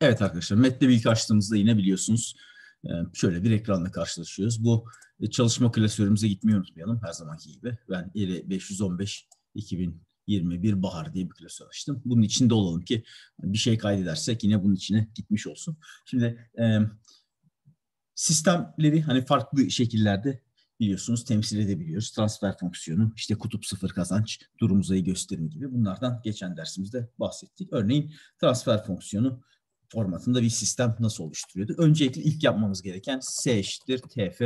Evet arkadaşlar, MATLAB ilk açtığımızda yine biliyorsunuz e, şöyle bir ekranla karşılaşıyoruz. Bu e, çalışma klasörümüze gitmeyi unutmayalım her zamanki gibi. Ben ERE 515 2021 Bahar diye bir klasör açtım. Bunun içinde olalım ki bir şey kaydedersek yine bunun içine gitmiş olsun. Şimdi e, sistemleri hani farklı şekillerde biliyorsunuz temsil edebiliyoruz. Transfer fonksiyonu, işte kutup sıfır kazanç, durum uzayı gösterim gibi bunlardan geçen dersimizde bahsettik. Örneğin transfer fonksiyonu formatında bir sistem nasıl oluşturuyordu? Öncelikle ilk yapmamız gereken S eşittir TF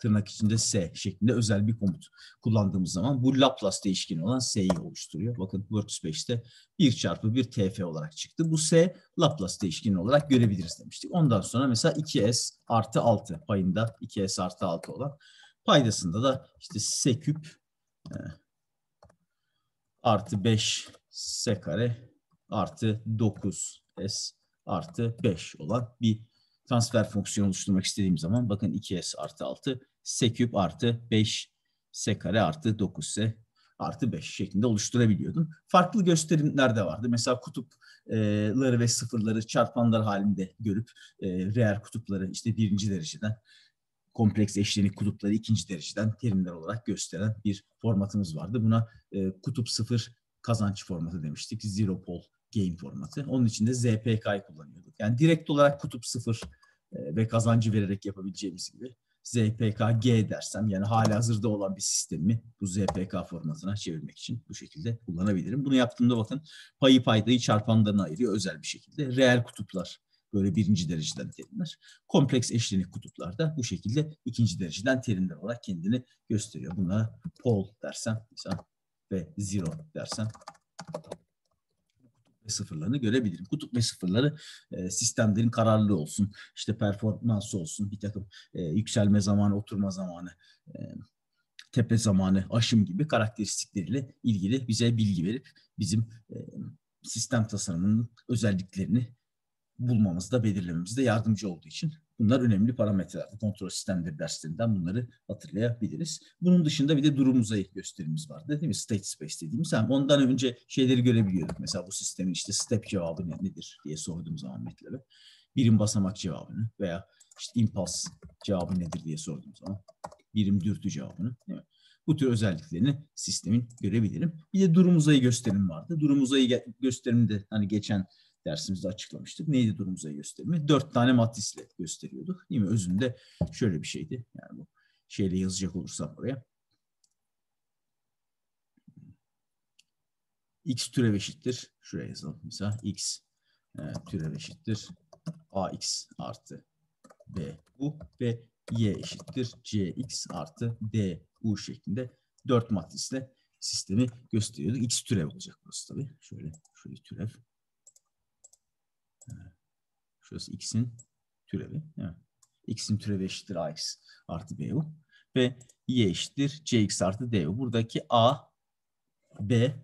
tırnak içinde S şeklinde özel bir komut kullandığımız zaman bu Laplace değişkeni olan S'yi oluşturuyor. Bakın Workspace'te 1 çarpı 1 TF olarak çıktı. Bu S Laplace değişkeni olarak görebiliriz demiştik. Ondan sonra mesela 2S artı 6 payında 2S artı 6 olan paydasında da işte S küp e, artı 5 S kare artı 9 S artı 5 olan bir transfer fonksiyonu oluşturmak istediğim zaman bakın 2s artı 6 s küp artı 5 s kare artı 9s artı 5 şeklinde oluşturabiliyordum. Farklı gösterimler de vardı. Mesela kutupları ve sıfırları çarpanlar halinde görüp e, reel kutupları işte birinci dereceden kompleks eşlenik kutupları ikinci dereceden terimler olarak gösteren bir formatımız vardı. Buna e, kutup sıfır kazanç formatı demiştik. Zero pole gain formatı. Onun için de ZPK'yı kullanıyorduk. Yani direkt olarak kutup sıfır e, ve kazancı vererek yapabileceğimiz gibi ZPK G dersem yani hala hazırda olan bir sistemi bu ZPK formatına çevirmek için bu şekilde kullanabilirim. Bunu yaptığımda bakın payı paydayı çarpanlarına ayırıyor özel bir şekilde. Reel kutuplar böyle birinci dereceden terimler. Kompleks eşlenik kutuplar da bu şekilde ikinci dereceden terimler olarak kendini gösteriyor. Bunlara pol dersem mesela ve zero dersem ve sıfırlarını görebilirim. Kutup ve sıfırları e, sistemlerin kararlılığı olsun, işte performansı olsun, bir takım e, yükselme zamanı, oturma zamanı, e, tepe zamanı, aşım gibi karakteristikleriyle ilgili bize bilgi verip bizim e, sistem tasarımının özelliklerini bulmamızda, belirlememizde yardımcı olduğu için bunlar önemli parametreler. Kontrol sistemleri derslerinden bunları hatırlayabiliriz. Bunun dışında bir de durum uzayı gösterimimiz vardı değil mi? State space dediğimiz. Yani ondan önce şeyleri görebiliyorduk. Mesela bu sistemin işte step cevabı nedir diye sorduğum zaman MATLAB'e. Birim basamak cevabını veya işte impulse cevabı nedir diye sorduğum zaman birim dürtü cevabını değil mi? Bu tür özelliklerini sistemin görebilirim. Bir de durum uzayı gösterim vardı. Durum uzayı gösterimde hani geçen dersimizde açıklamıştık. Neydi durum uzayı gösterimi? Dört tane matrisle gösteriyorduk. Değil mi? Özünde şöyle bir şeydi. Yani bu şeyle yazacak olursam buraya. X türev eşittir. Şuraya yazalım. Mesela X e, türev eşittir. AX artı B bu ve Y eşittir. CX artı D U şeklinde dört matrisle sistemi gösteriyorduk. X türev olacak burası tabii. Şöyle şöyle türev Şurası x'in türevi. Evet. x'in türevi eşittir ax artı bu. Ve y eşittir cx artı du. Buradaki a, b,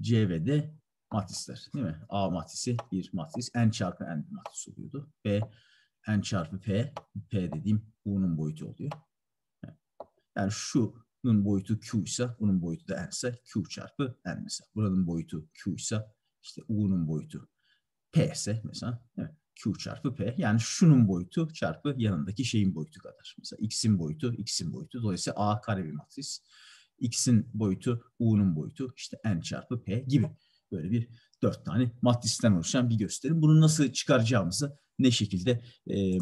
c ve d matrisler değil mi? A matrisi bir matris. N çarpı N matris oluyordu. B N çarpı P. P dediğim U'nun boyutu oluyor. Yani şunun boyutu Q ise bunun boyutu da N ise Q çarpı N mesela. Buranın boyutu Q ise işte U'nun boyutu P ise mesela Q çarpı P. Yani şunun boyutu çarpı yanındaki şeyin boyutu kadar. Mesela X'in boyutu, X'in boyutu. Dolayısıyla A kare bir matris. X'in boyutu, U'nun boyutu işte N çarpı P gibi. Böyle bir dört tane matristen oluşan bir gösterim. Bunu nasıl çıkaracağımızı, ne şekilde e,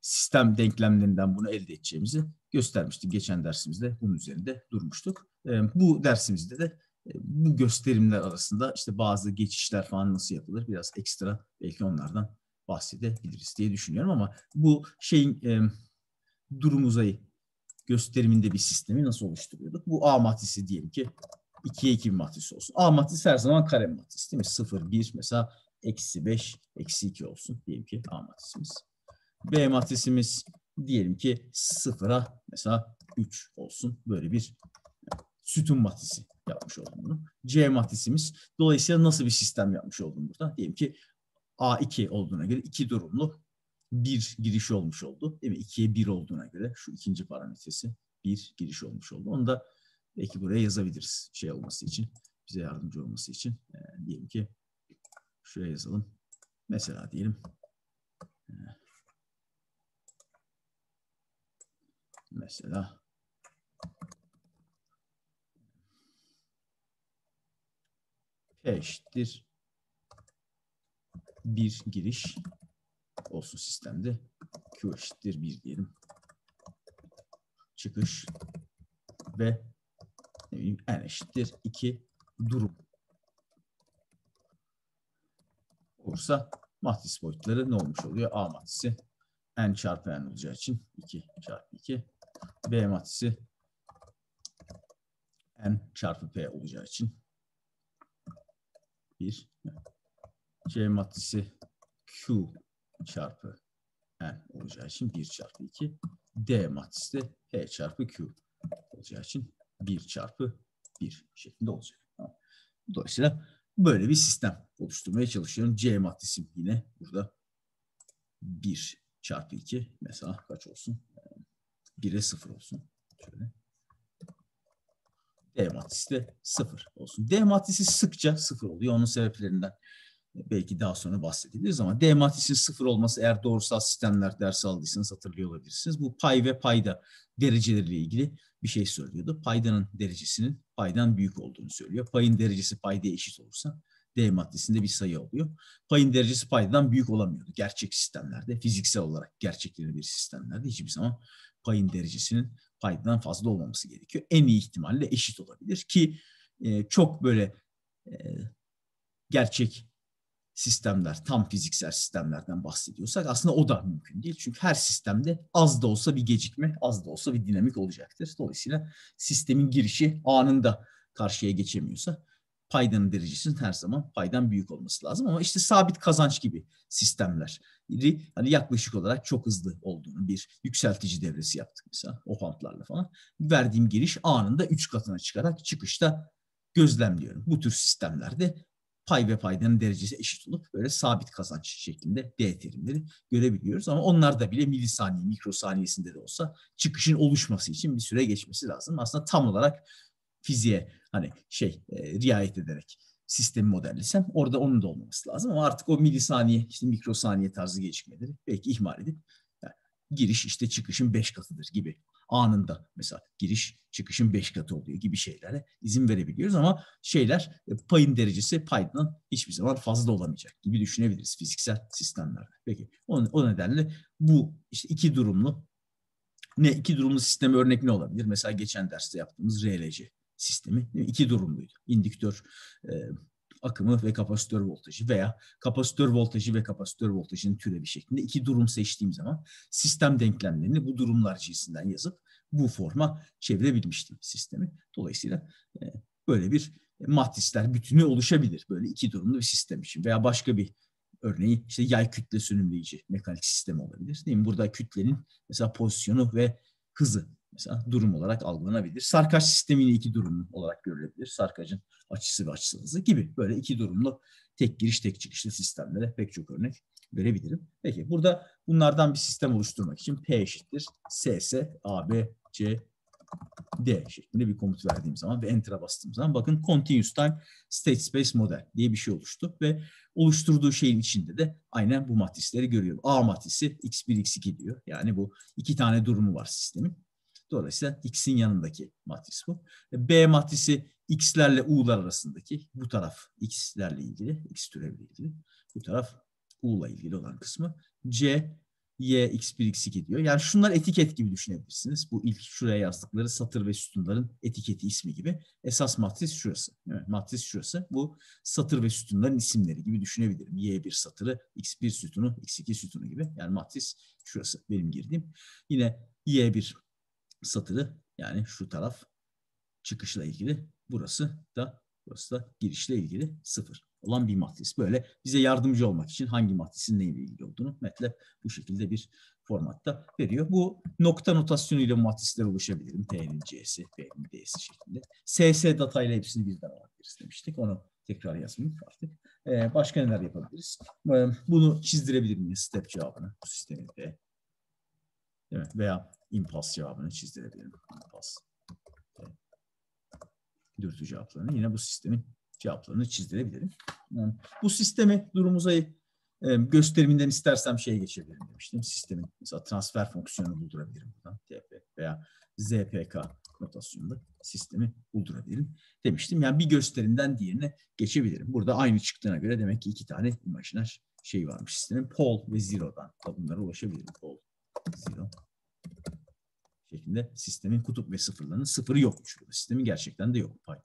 sistem denklemlerinden bunu elde edeceğimizi göstermiştik. Geçen dersimizde bunun üzerinde durmuştuk. E, bu dersimizde de bu gösterimler arasında işte bazı geçişler falan nasıl yapılır biraz ekstra belki onlardan bahsedebiliriz diye düşünüyorum ama bu şeyin e, durum uzayı gösteriminde bir sistemi nasıl oluşturuyorduk? Bu A matrisi diyelim ki 2'ye 2 bir matris olsun. A matrisi her zaman kare matris değil mi? 0, 1 mesela eksi 5, eksi 2 olsun diyelim ki A matrisimiz. B matrisimiz diyelim ki 0'a mesela 3 olsun. Böyle bir sütun matrisi yapmış oldum bunu. C matrisimiz. Dolayısıyla nasıl bir sistem yapmış oldum burada? Diyelim ki A2 olduğuna göre iki durumlu bir giriş olmuş oldu. Değil mi? 2'ye 1 olduğuna göre şu ikinci parametresi bir giriş olmuş oldu. Onu da belki buraya yazabiliriz şey olması için. Bize yardımcı olması için. E, diyelim ki şuraya yazalım. Mesela diyelim mesela P eşittir bir giriş olsun sistemde. Q eşittir bir diyelim. Çıkış ve ne eşittir 2 durum. Olursa matris boyutları ne olmuş oluyor? A matrisi N çarpı N olacağı için 2 çarpı 2. B matrisi N çarpı P olacağı için 1. C matrisi Q çarpı N olacağı için 1 çarpı 2. D matrisi de P çarpı Q olacağı için 1 çarpı 1 şeklinde olacak. Dolayısıyla böyle bir sistem oluşturmaya çalışıyorum. C matrisim yine burada 1 çarpı 2 mesela kaç olsun? 1'e 0 olsun. Şöyle. D matrisi de 0 olsun. D matrisi sıkça 0 oluyor. Onun sebeplerinden belki daha sonra bahsedebiliriz ama D matrisinin 0 olması eğer doğrusal sistemler dersi aldıysanız hatırlıyor olabilirsiniz. Bu pay ve payda dereceleriyle ilgili bir şey söylüyordu. Paydanın derecesinin paydan büyük olduğunu söylüyor. Payın derecesi paydaya eşit olursa D maddesinde bir sayı oluyor. Payın derecesi paydan büyük olamıyordu. Gerçek sistemlerde, fiziksel olarak gerçekleri bir sistemlerde hiçbir zaman payın derecesinin paydan fazla olmaması gerekiyor. En iyi ihtimalle eşit olabilir ki e, çok böyle e, gerçek sistemler, tam fiziksel sistemlerden bahsediyorsak aslında o da mümkün değil. Çünkü her sistemde az da olsa bir gecikme, az da olsa bir dinamik olacaktır. Dolayısıyla sistemin girişi anında karşıya geçemiyorsa paydanın derecesinin her zaman paydan büyük olması lazım. Ama işte sabit kazanç gibi sistemler hani yaklaşık olarak çok hızlı olduğunu bir yükseltici devresi yaptık mesela o hamplarla falan. Verdiğim giriş anında üç katına çıkarak çıkışta gözlemliyorum. Bu tür sistemlerde pay ve paydanın derecesi eşit olup böyle sabit kazanç şeklinde D terimleri görebiliyoruz. Ama onlar da bile milisaniye, mikrosaniyesinde de olsa çıkışın oluşması için bir süre geçmesi lazım. Aslında tam olarak fiziğe hani şey e, riayet ederek sistemi modellesem orada onun da olmaması lazım. Ama artık o milisaniye, işte mikrosaniye tarzı gelişmeleri belki ihmal edip yani giriş işte çıkışın beş katıdır gibi anında mesela giriş çıkışın beş katı oluyor gibi şeylere izin verebiliyoruz ama şeyler e, payın derecesi paydan hiçbir zaman fazla olamayacak gibi düşünebiliriz fiziksel sistemlerde. Peki o, o nedenle bu işte iki durumlu ne iki durumlu sistem örnek ne olabilir? Mesela geçen derste yaptığımız RLC sistemi iki durumluydu. İndüktör e, akımı ve kapasitör voltajı veya kapasitör voltajı ve kapasitör voltajının türevi şeklinde iki durum seçtiğim zaman sistem denklemlerini bu durumlar cinsinden yazıp bu forma çevirebilmiştim sistemi. Dolayısıyla e, böyle bir matrisler bütünü oluşabilir böyle iki durumlu bir sistem için veya başka bir örneği işte yay kütle sönümleyici mekanik sistem olabilir. Değil mi? Burada kütlenin mesela pozisyonu ve hızı mesela durum olarak algılanabilir. Sarkaç sistemini iki durumlu olarak görülebilir. Sarkacın açısı ve açısızlığı gibi böyle iki durumlu tek giriş tek çıkışlı sistemlere pek çok örnek verebilirim. Peki burada bunlardan bir sistem oluşturmak için P eşittir SS, AB, C, D şeklinde bir komut verdiğim zaman ve Enter'a bastığım zaman bakın Continuous Time State Space Model diye bir şey oluştu ve oluşturduğu şeyin içinde de aynen bu matrisleri görüyorum. A matrisi X1, X2 diyor. Yani bu iki tane durumu var sistemin. Dolayısıyla X'in yanındaki matris bu. B matrisi X'lerle U'lar arasındaki bu taraf X'lerle ilgili, X türevle ilgili. Bu taraf U'la ilgili olan kısmı. C, Y, X1, X2 diyor. Yani şunlar etiket gibi düşünebilirsiniz. Bu ilk şuraya yazdıkları satır ve sütunların etiketi ismi gibi. Esas matris şurası. Evet, matris şurası. Bu satır ve sütunların isimleri gibi düşünebilirim. Y1 satırı, X1 sütunu, X2 sütunu gibi. Yani matris şurası benim girdiğim. Yine Y1 satırı yani şu taraf çıkışla ilgili. Burası da burası da girişle ilgili sıfır olan bir matris. Böyle bize yardımcı olmak için hangi matrisin neyle ilgili olduğunu MATLAB bu şekilde bir formatta veriyor. Bu nokta notasyonuyla matrisler oluşabilirim. P'nin C'si, P'nin D'si şeklinde. SS data ile hepsini birden alabiliriz demiştik. Onu tekrar yazmayayım artık. Ee, başka neler yapabiliriz? Ee, bunu çizdirebilir miyiz? Step cevabını bu sistemin P. Değil? Veya impas cevabını çizdirebilirim. İmpas. Dürtü cevaplarını yine bu sistemin cevaplarını çizdirebilirim. Bu sistemi durum uzayı e, gösteriminden istersem şeye geçebilirim demiştim. Sistemin mesela transfer fonksiyonu buldurabilirim buradan. TP veya ZPK notasyonunda sistemi buldurabilirim demiştim. Yani bir gösterimden diğerine geçebilirim. Burada aynı çıktığına göre demek ki iki tane imajiner şey varmış sistemin. Pol ve Zero'dan da bunlara ulaşabilirim. Pol, Zero şeklinde sistemin kutup ve sıfırlarının sıfırı yokmuş. Burada. Sistemin gerçekten de yok. Pay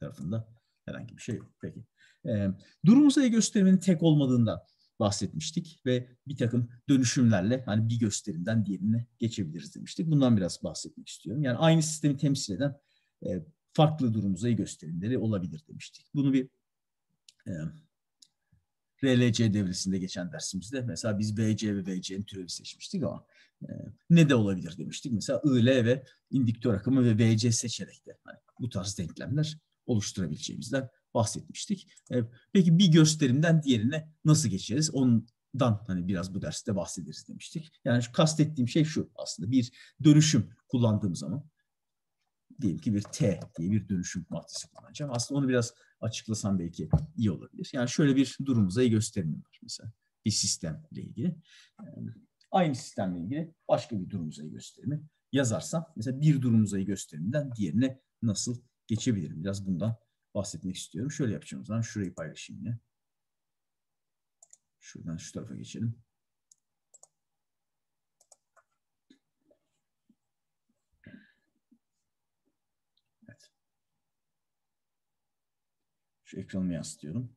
tarafında herhangi bir şey yok. Peki. Ee, durum sayı gösteriminin tek olmadığından bahsetmiştik ve bir takım dönüşümlerle hani bir gösterimden diğerine geçebiliriz demiştik. Bundan biraz bahsetmek istiyorum. Yani aynı sistemi temsil eden e, farklı durum uzayı gösterimleri olabilir demiştik. Bunu bir e, RLC devresinde geçen dersimizde mesela biz VC ve VC'nin türevi seçmiştik ama e, ne de olabilir demiştik. Mesela IL ve indüktör akımı ve VC seçerek de hani bu tarz denklemler oluşturabileceğimizden bahsetmiştik. E, peki bir gösterimden diğerine nasıl geçeriz? Ondan hani biraz bu derste bahsederiz demiştik. Yani şu kastettiğim şey şu aslında bir dönüşüm kullandığım zaman diyelim ki bir T diye bir dönüşüm maddesi kullanacağım. Aslında onu biraz açıklasam belki iyi olabilir. Yani şöyle bir durum uzayı gösterimim var mesela bir sistemle ilgili. Aynı sistemle ilgili başka bir durum uzayı gösterimi yazarsam mesela bir durum uzayı gösteriminden diğerine nasıl geçebilirim? Biraz bundan bahsetmek istiyorum. Şöyle yapacağım o zaman. Şurayı paylaşayım yine. Şuradan şu tarafa geçelim. Evet. Şu ekranımı yansıtıyorum.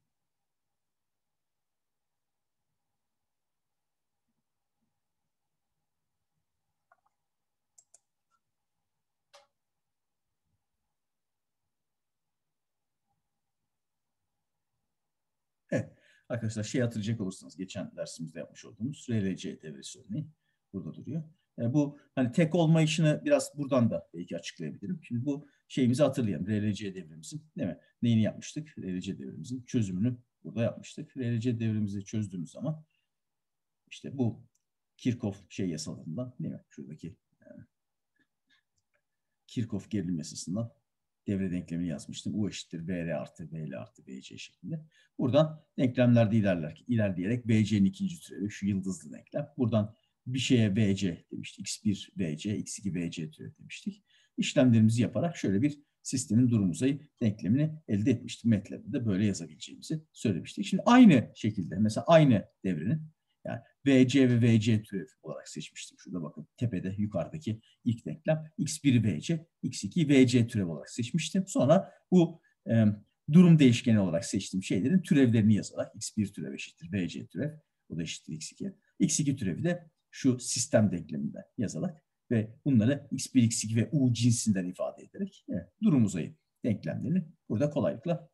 Evet. Arkadaşlar şey hatırlayacak olursanız geçen dersimizde yapmış olduğumuz RLC devresi örneği burada duruyor. E, bu hani tek olma işini biraz buradan da belki açıklayabilirim. Şimdi bu şeyimizi hatırlayalım. RLC devremizin değil mi? Neyini yapmıştık? RLC devremizin çözümünü burada yapmıştık. RLC devremizi çözdüğümüz zaman işte bu Kirchhoff şey yasalarından değil mi? Şuradaki yani, Kirchhoff gerilim yasasından devre denklemini yazmıştım. U eşittir VR artı BL artı BC şeklinde. Buradan denklemlerde ilerler, ilerleyerek BC'nin ikinci türevi şu yıldızlı denklem. Buradan bir şeye BC demiştik. X1 BC, X2 BC türevi demiştik. İşlemlerimizi yaparak şöyle bir sistemin durum uzayı denklemini elde etmiştik. MATLAB'de de böyle yazabileceğimizi söylemiştik. Şimdi aynı şekilde mesela aynı devrenin yani VC ve VC türevi olarak seçmiştim. Şurada bakın tepede yukarıdaki ilk denklem x1 VC, x2 VC türev olarak seçmiştim. Sonra bu e, durum değişkeni olarak seçtiğim şeylerin türevlerini yazarak x1 türev eşittir VC türev, o da eşittir x2. x2 türevi de şu sistem denkleminde yazarak ve bunları x1, x2 ve u cinsinden ifade ederek evet, durum uzayı denklemlerini burada kolaylıkla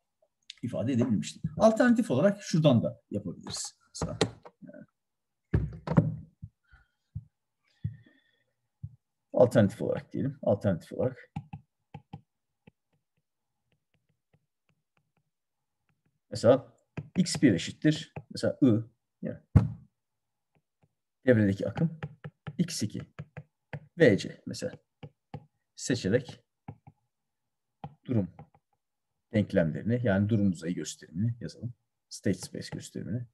ifade edebilmiştim. Alternatif olarak şuradan da yapabiliriz. Mesela Alternatif olarak diyelim. Alternatif olarak. Mesela x1 eşittir. Mesela I yani devredeki akım x2 vc mesela seçerek durum denklemlerini yani durum uzayı gösterimini yazalım. State space gösterimini.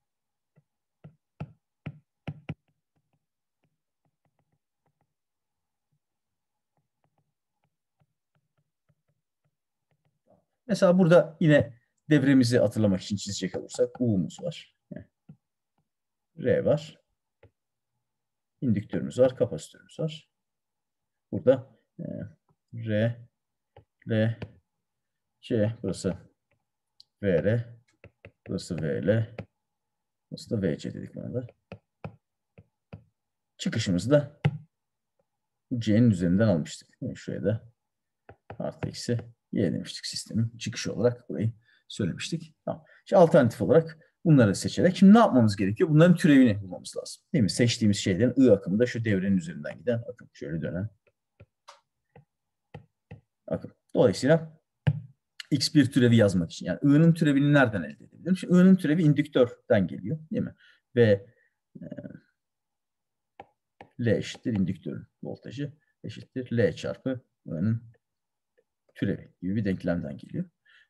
Mesela burada yine devremizi hatırlamak için çizecek olursak U'muz var. R var. İndüktörümüz var, kapasitörümüz var. Burada e, R, L, C, burası VR, burası VL, burası da VC dedik buna da. Çıkışımızı da C'nin üzerinden almıştık. Yani şuraya da artı eksi Y demiştik sistemin çıkışı olarak burayı söylemiştik. Tamam. Şimdi alternatif olarak bunları seçerek şimdi ne yapmamız gerekiyor? Bunların türevini bulmamız lazım. Değil mi? Seçtiğimiz şeylerin I akımı da şu devrenin üzerinden giden akım. Şöyle dönen akım. Dolayısıyla X1 türevi yazmak için yani I'nın türevini nereden elde edebilirim? Şimdi I'nın türevi indüktörden geliyor değil mi? Ve e, L eşittir indüktörün voltajı eşittir L çarpı I'nın türevi gibi bir denklemden geliyor.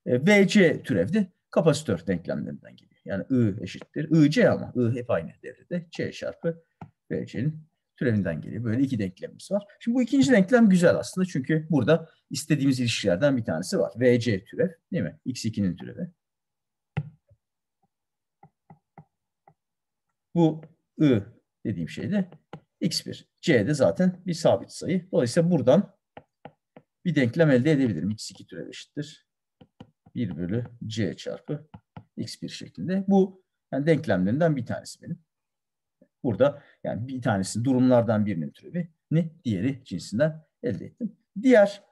E, VC türev de kapasitör denklemlerinden geliyor. Yani I eşittir. IC ama I hep aynı devrede. C çarpı VC'nin türevinden geliyor. Böyle iki denklemimiz var. Şimdi bu ikinci denklem güzel aslında. Çünkü burada istediğimiz ilişkilerden bir tanesi var. VC türev değil mi? X2'nin türevi. Bu I dediğim şey de X1. C de zaten bir sabit sayı. Dolayısıyla buradan bir denklem elde edebilirim. X2 türev eşittir. 1 bölü C çarpı X1 şeklinde. Bu yani denklemlerinden bir tanesi benim. Burada yani bir tanesi durumlardan birinin türevini diğeri cinsinden elde ettim. Diğer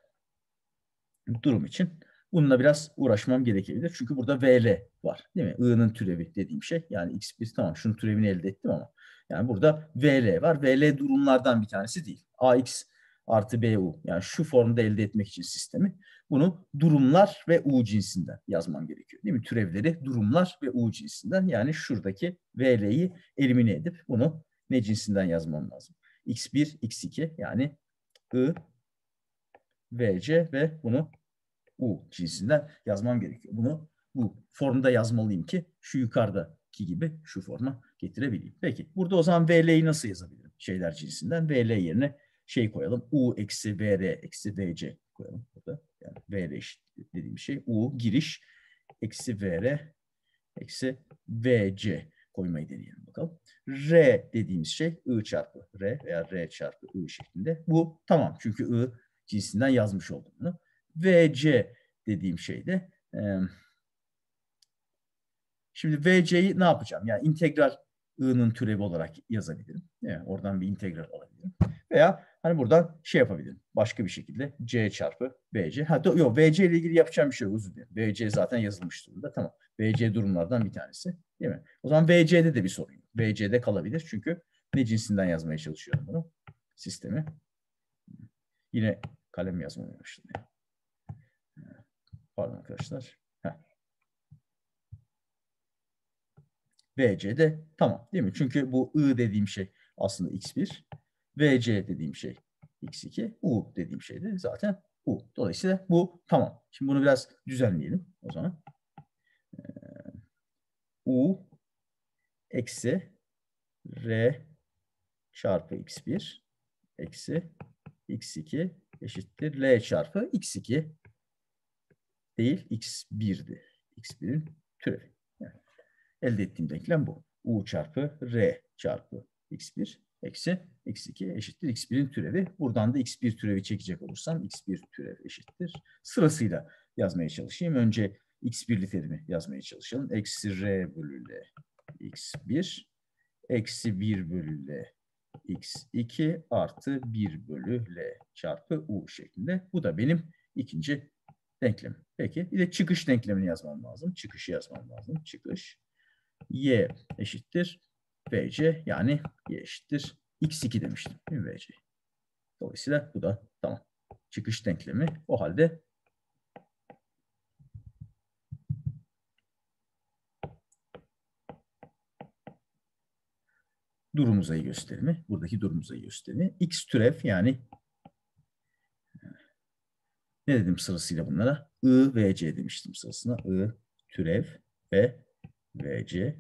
durum için bununla biraz uğraşmam gerekebilir. Çünkü burada VL var değil mi? I'nın türevi dediğim şey. Yani X1 tamam şunun türevini elde ettim ama yani burada VL var. VL durumlardan bir tanesi değil. AX artı BU yani şu formda elde etmek için sistemi bunu durumlar ve U cinsinden yazmam gerekiyor. Değil mi? Türevleri durumlar ve U cinsinden yani şuradaki VL'yi elimine edip bunu ne cinsinden yazmam lazım? X1, X2 yani I, VC ve bunu U cinsinden yazmam gerekiyor. Bunu bu formda yazmalıyım ki şu yukarıdaki gibi şu forma getirebileyim. Peki burada o zaman VL'yi nasıl yazabilirim? Şeyler cinsinden VL yerine şey koyalım. U eksi VR eksi VC koyalım burada. Yani VR eşit dediğim şey U giriş eksi VR eksi VC koymayı deneyelim bakalım. R dediğimiz şey I çarpı R veya R çarpı I şeklinde. Bu tamam çünkü I cinsinden yazmış oldum bunu. VC dediğim şey de e, şimdi VC'yi ne yapacağım? Yani integral I'nın türevi olarak yazabilirim. Yani oradan bir integral alabilirim. Veya hani buradan şey yapabilirim. Başka bir şekilde C çarpı VC. Ha, yok VC ile ilgili yapacağım bir şey yok. Özür dilerim. VC zaten yazılmış durumda. Tamam. VC durumlardan bir tanesi. Değil mi? O zaman VC'de de bir sorun yok. VC'de kalabilir. Çünkü ne cinsinden yazmaya çalışıyorum bunu? Sistemi. Yine kalem yazmaya başladı. Pardon arkadaşlar. Heh. VC'de tamam değil mi? Çünkü bu I dediğim şey aslında X1. VC dediğim şey X2. U dediğim şey de zaten U. Dolayısıyla bu tamam. Şimdi bunu biraz düzenleyelim o zaman. Ee, U eksi R çarpı X1 eksi X2 eşittir L çarpı X2 değil X1'di. X1'in türevi. Yani elde ettiğim denklem bu. U çarpı R çarpı X1 eksi X2 eşittir X1'in türevi. Buradan da X1 türevi çekecek olursam X1 türev eşittir. Sırasıyla yazmaya çalışayım. Önce X1'li terimi yazmaya çalışalım. Eksi R bölü L X1 eksi 1 bölü L X2 artı 1 bölü L çarpı U şeklinde. Bu da benim ikinci denklem. Peki bir de çıkış denklemini yazmam lazım. Çıkışı yazmam lazım. Çıkış y eşittir vc yani y eşittir x2 demiştim. Değil mi vc? Dolayısıyla bu da tamam. Çıkış denklemi o halde durum uzayı gösterimi, buradaki durum uzayı gösterimi x türev yani ne dedim sırasıyla bunlara? I, V, C demiştim sırasına. I, türev ve V, C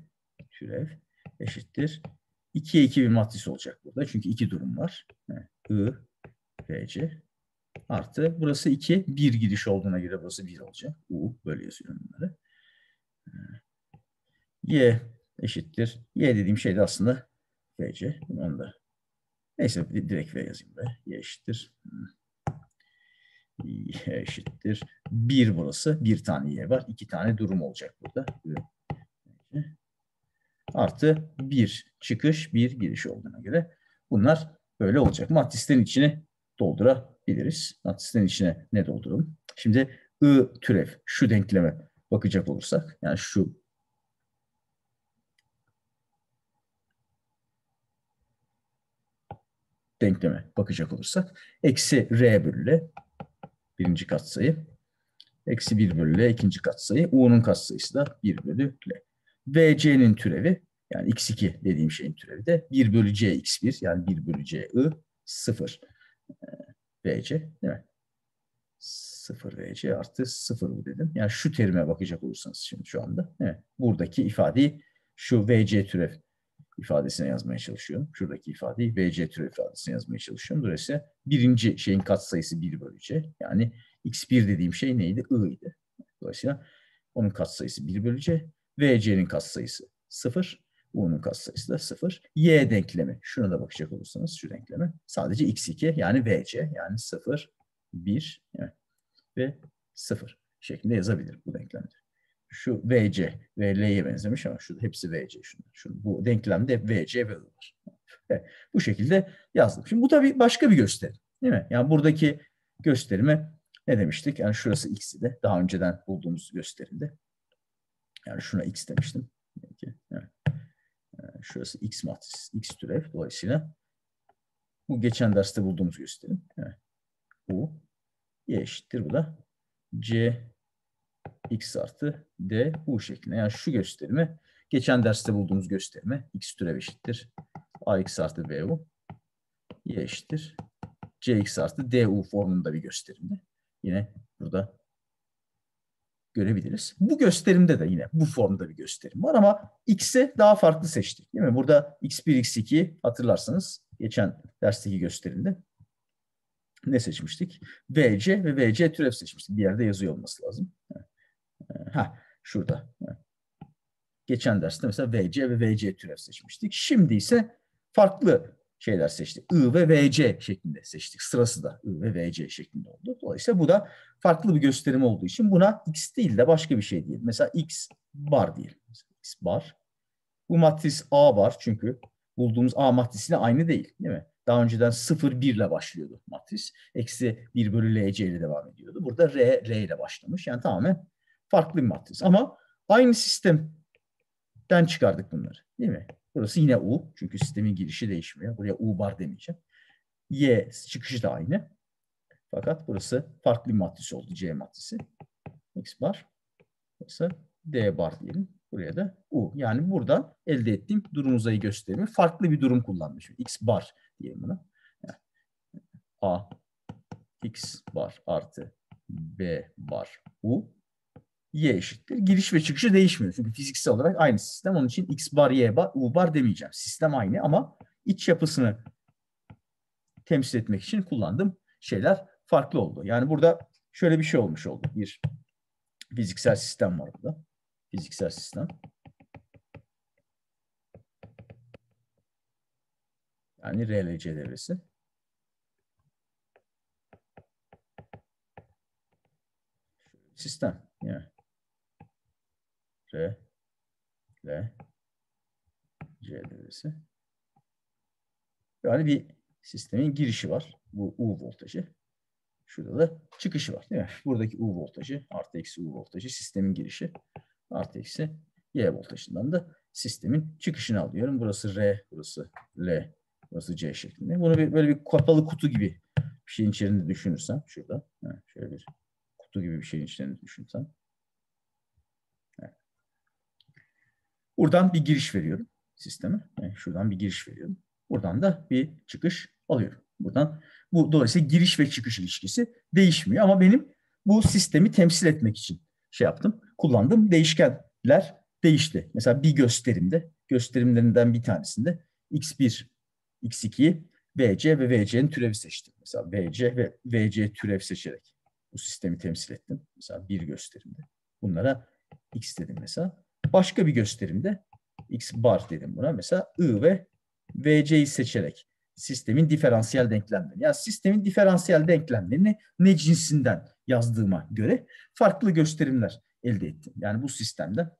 türev eşittir. 2'ye 2 bir matris olacak burada. Çünkü iki durum var. I, V, C artı burası 2, 1 gidiş olduğuna göre burası 1 olacak. U, böyle yazıyorum bunları. Y eşittir. Y dediğim şey de aslında VC. Onu da neyse direkt V yazayım be. Y eşittir. Y eşittir. 1 burası. Bir tane Y var. iki tane durum olacak burada. Artı 1 çıkış, 1 giriş olduğuna göre bunlar böyle olacak. Matrislerin içine doldurabiliriz. Matrislerin içine ne dolduralım? Şimdi I türev şu denkleme bakacak olursak yani şu denkleme bakacak olursak eksi r bölü birinci katsayı eksi 1 bölü ikinci katsayı u'nun katsayısı da 1 bölü l. vc'nin türevi yani x2 dediğim şeyin türevi de 1 bölü c x1 yani 1 bölü c i 0 vc değil mi? 0 VC artı 0 U dedim. Yani şu terime bakacak olursanız şimdi şu anda. Evet, buradaki ifadeyi şu VC türev ifadesine yazmaya çalışıyorum. Şuradaki ifadeyi VC türev ifadesine yazmaya çalışıyorum. Dolayısıyla birinci şeyin katsayısı 1 bölü C. Yani x1 dediğim şey neydi? I idi. Dolayısıyla onun katsayısı 1 bölü C. VC'nin katsayısı 0. U'nun katsayısı da 0. Y denklemi. Şuna da bakacak olursanız şu denkleme. Sadece x2 yani VC yani 0, 1 evet, ve 0 şeklinde yazabilirim bu denklemde. Şu VC ve L'ye benzemiş ama şu hepsi VC. Şunlar. Şu, bu denklemde VC ve I var. Evet, bu şekilde yazdım. Şimdi bu tabii başka bir gösterim. Değil mi? Yani buradaki gösterime ne demiştik? Yani şurası x'i de daha önceden bulduğumuz gösterimde. Yani şuna x demiştim. Peki, evet. Şurası x matris, x türev. Dolayısıyla bu geçen derste bulduğumuz gösterim. Evet. Bu y eşittir. Bu da c x artı d bu şeklinde. Yani şu gösterimi geçen derste bulduğumuz gösterime x türev eşittir. ax artı bu y eşittir. cx artı du formunda bir gösterimde. Yine burada görebiliriz. Bu gösterimde de yine bu formda bir gösterim var ama x'e daha farklı seçtik. Değil mi? Burada x1, x2 hatırlarsanız geçen dersteki gösterimde ne seçmiştik? VC ve VC türev seçmiştik. Bir yerde yazıyor olması lazım. Ha, şurada. Geçen derste mesela VC ve VC türev seçmiştik. Şimdi ise farklı şeyler seçtik. I ve VC şeklinde seçtik. Sırası da I ve VC şeklinde oldu. Dolayısıyla bu da farklı bir gösterim olduğu için buna X değil de başka bir şey diyelim. Mesela X bar diyelim. X bar. Bu matris A bar çünkü bulduğumuz A matrisiyle aynı değil. Değil mi? Daha önceden 0, 1 ile başlıyordu matris. Eksi 1 bölü LC ile devam ediyordu. Burada R, R ile başlamış. Yani tamamen farklı bir matris. Ama aynı sistemden çıkardık bunları. Değil mi? Burası yine U. Çünkü sistemin girişi değişmiyor. Buraya U bar demeyeceğim. Y çıkışı da aynı. Fakat burası farklı bir matris oldu. C matrisi. X bar. Burası D bar diyelim. Buraya da U. Yani buradan elde ettiğim durum uzayı gösterimi farklı bir durum kullanmışım. X bar diyelim buna. A X bar artı B bar U y eşittir. Giriş ve çıkışı değişmiyor. Çünkü fiziksel olarak aynı sistem. Onun için x bar, y bar, u bar demeyeceğim. Sistem aynı ama iç yapısını temsil etmek için kullandığım şeyler farklı oldu. Yani burada şöyle bir şey olmuş oldu. Bir fiziksel sistem var burada. Fiziksel sistem. Yani RLC devresi. Sistem. Yani R, L, C devresi. Yani bir sistemin girişi var. Bu U voltajı. Şurada da çıkışı var değil mi? Buradaki U voltajı artı eksi U voltajı sistemin girişi. Artı eksi Y voltajından da sistemin çıkışını alıyorum. Burası R, burası L, burası C şeklinde. Bunu bir, böyle bir kapalı kutu gibi bir şeyin içerisinde düşünürsem şurada. şöyle bir kutu gibi bir şeyin içerisinde düşünsem. Buradan bir giriş veriyorum sisteme. Yani şuradan bir giriş veriyorum. Buradan da bir çıkış alıyorum. Buradan bu dolayısıyla giriş ve çıkış ilişkisi değişmiyor ama benim bu sistemi temsil etmek için şey yaptım. Kullandığım değişkenler değişti. Mesela bir gösterimde, gösterimlerinden bir tanesinde x1, x2'yi VC ve VC'nin türevi seçtim. Mesela VC ve VC türev seçerek bu sistemi temsil ettim. Mesela bir gösterimde. Bunlara x dedim mesela. Başka bir gösterimde x bar dedim buna. Mesela I ve VC'yi seçerek sistemin diferansiyel denklemlerini. Yani sistemin diferansiyel denklemlerini ne cinsinden yazdığıma göre farklı gösterimler elde ettim. Yani bu sistemde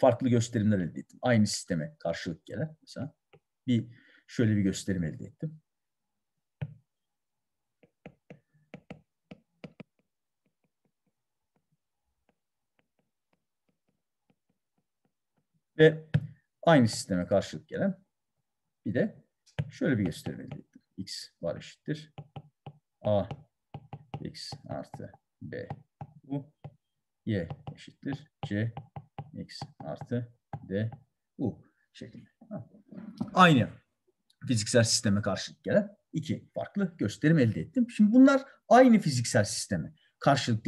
farklı gösterimler elde ettim. Aynı sisteme karşılık gelen mesela bir şöyle bir gösterim elde ettim. Ve aynı sisteme karşılık gelen bir de şöyle bir gösterim elde ettim. X var eşittir. A X artı B U Y eşittir. C X artı D U şeklinde. Aynı fiziksel sisteme karşılık gelen iki farklı gösterim elde ettim. Şimdi bunlar aynı fiziksel sisteme karşılık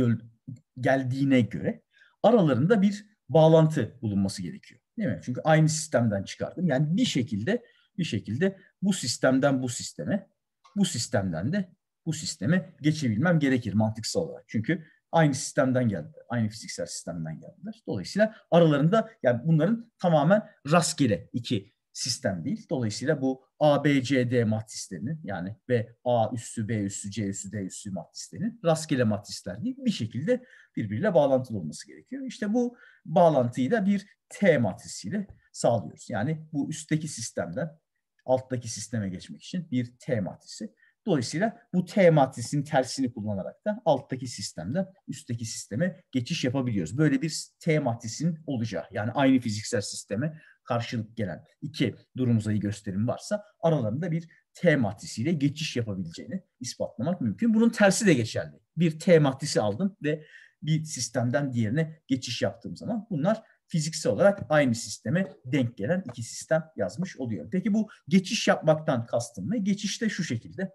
geldiğine göre aralarında bir bağlantı bulunması gerekiyor. Değil mi? Çünkü aynı sistemden çıkardım. Yani bir şekilde bir şekilde bu sistemden bu sisteme, bu sistemden de bu sisteme geçebilmem gerekir mantıksal olarak. Çünkü aynı sistemden geldiler. Aynı fiziksel sistemden geldiler. Dolayısıyla aralarında yani bunların tamamen rastgele iki sistem değil. Dolayısıyla bu A, B, C, D matrislerinin yani ve A üssü, B üssü, C üssü, D üssü matrislerinin rastgele matrisler değil bir şekilde birbiriyle bağlantılı olması gerekiyor. İşte bu bağlantıyı da bir T matrisiyle sağlıyoruz. Yani bu üstteki sistemden alttaki sisteme geçmek için bir T matrisi. Dolayısıyla bu T matrisinin tersini kullanarak da alttaki sistemden üstteki sisteme geçiş yapabiliyoruz. Böyle bir T matrisinin olacağı yani aynı fiziksel sisteme karşılık gelen iki durum uzayı gösterimi varsa aralarında bir T matrisiyle geçiş yapabileceğini ispatlamak mümkün. Bunun tersi de geçerli. Bir T matrisi aldım ve bir sistemden diğerine geçiş yaptığım zaman bunlar fiziksel olarak aynı sisteme denk gelen iki sistem yazmış oluyor. Peki bu geçiş yapmaktan kastım ne? Geçiş de şu şekilde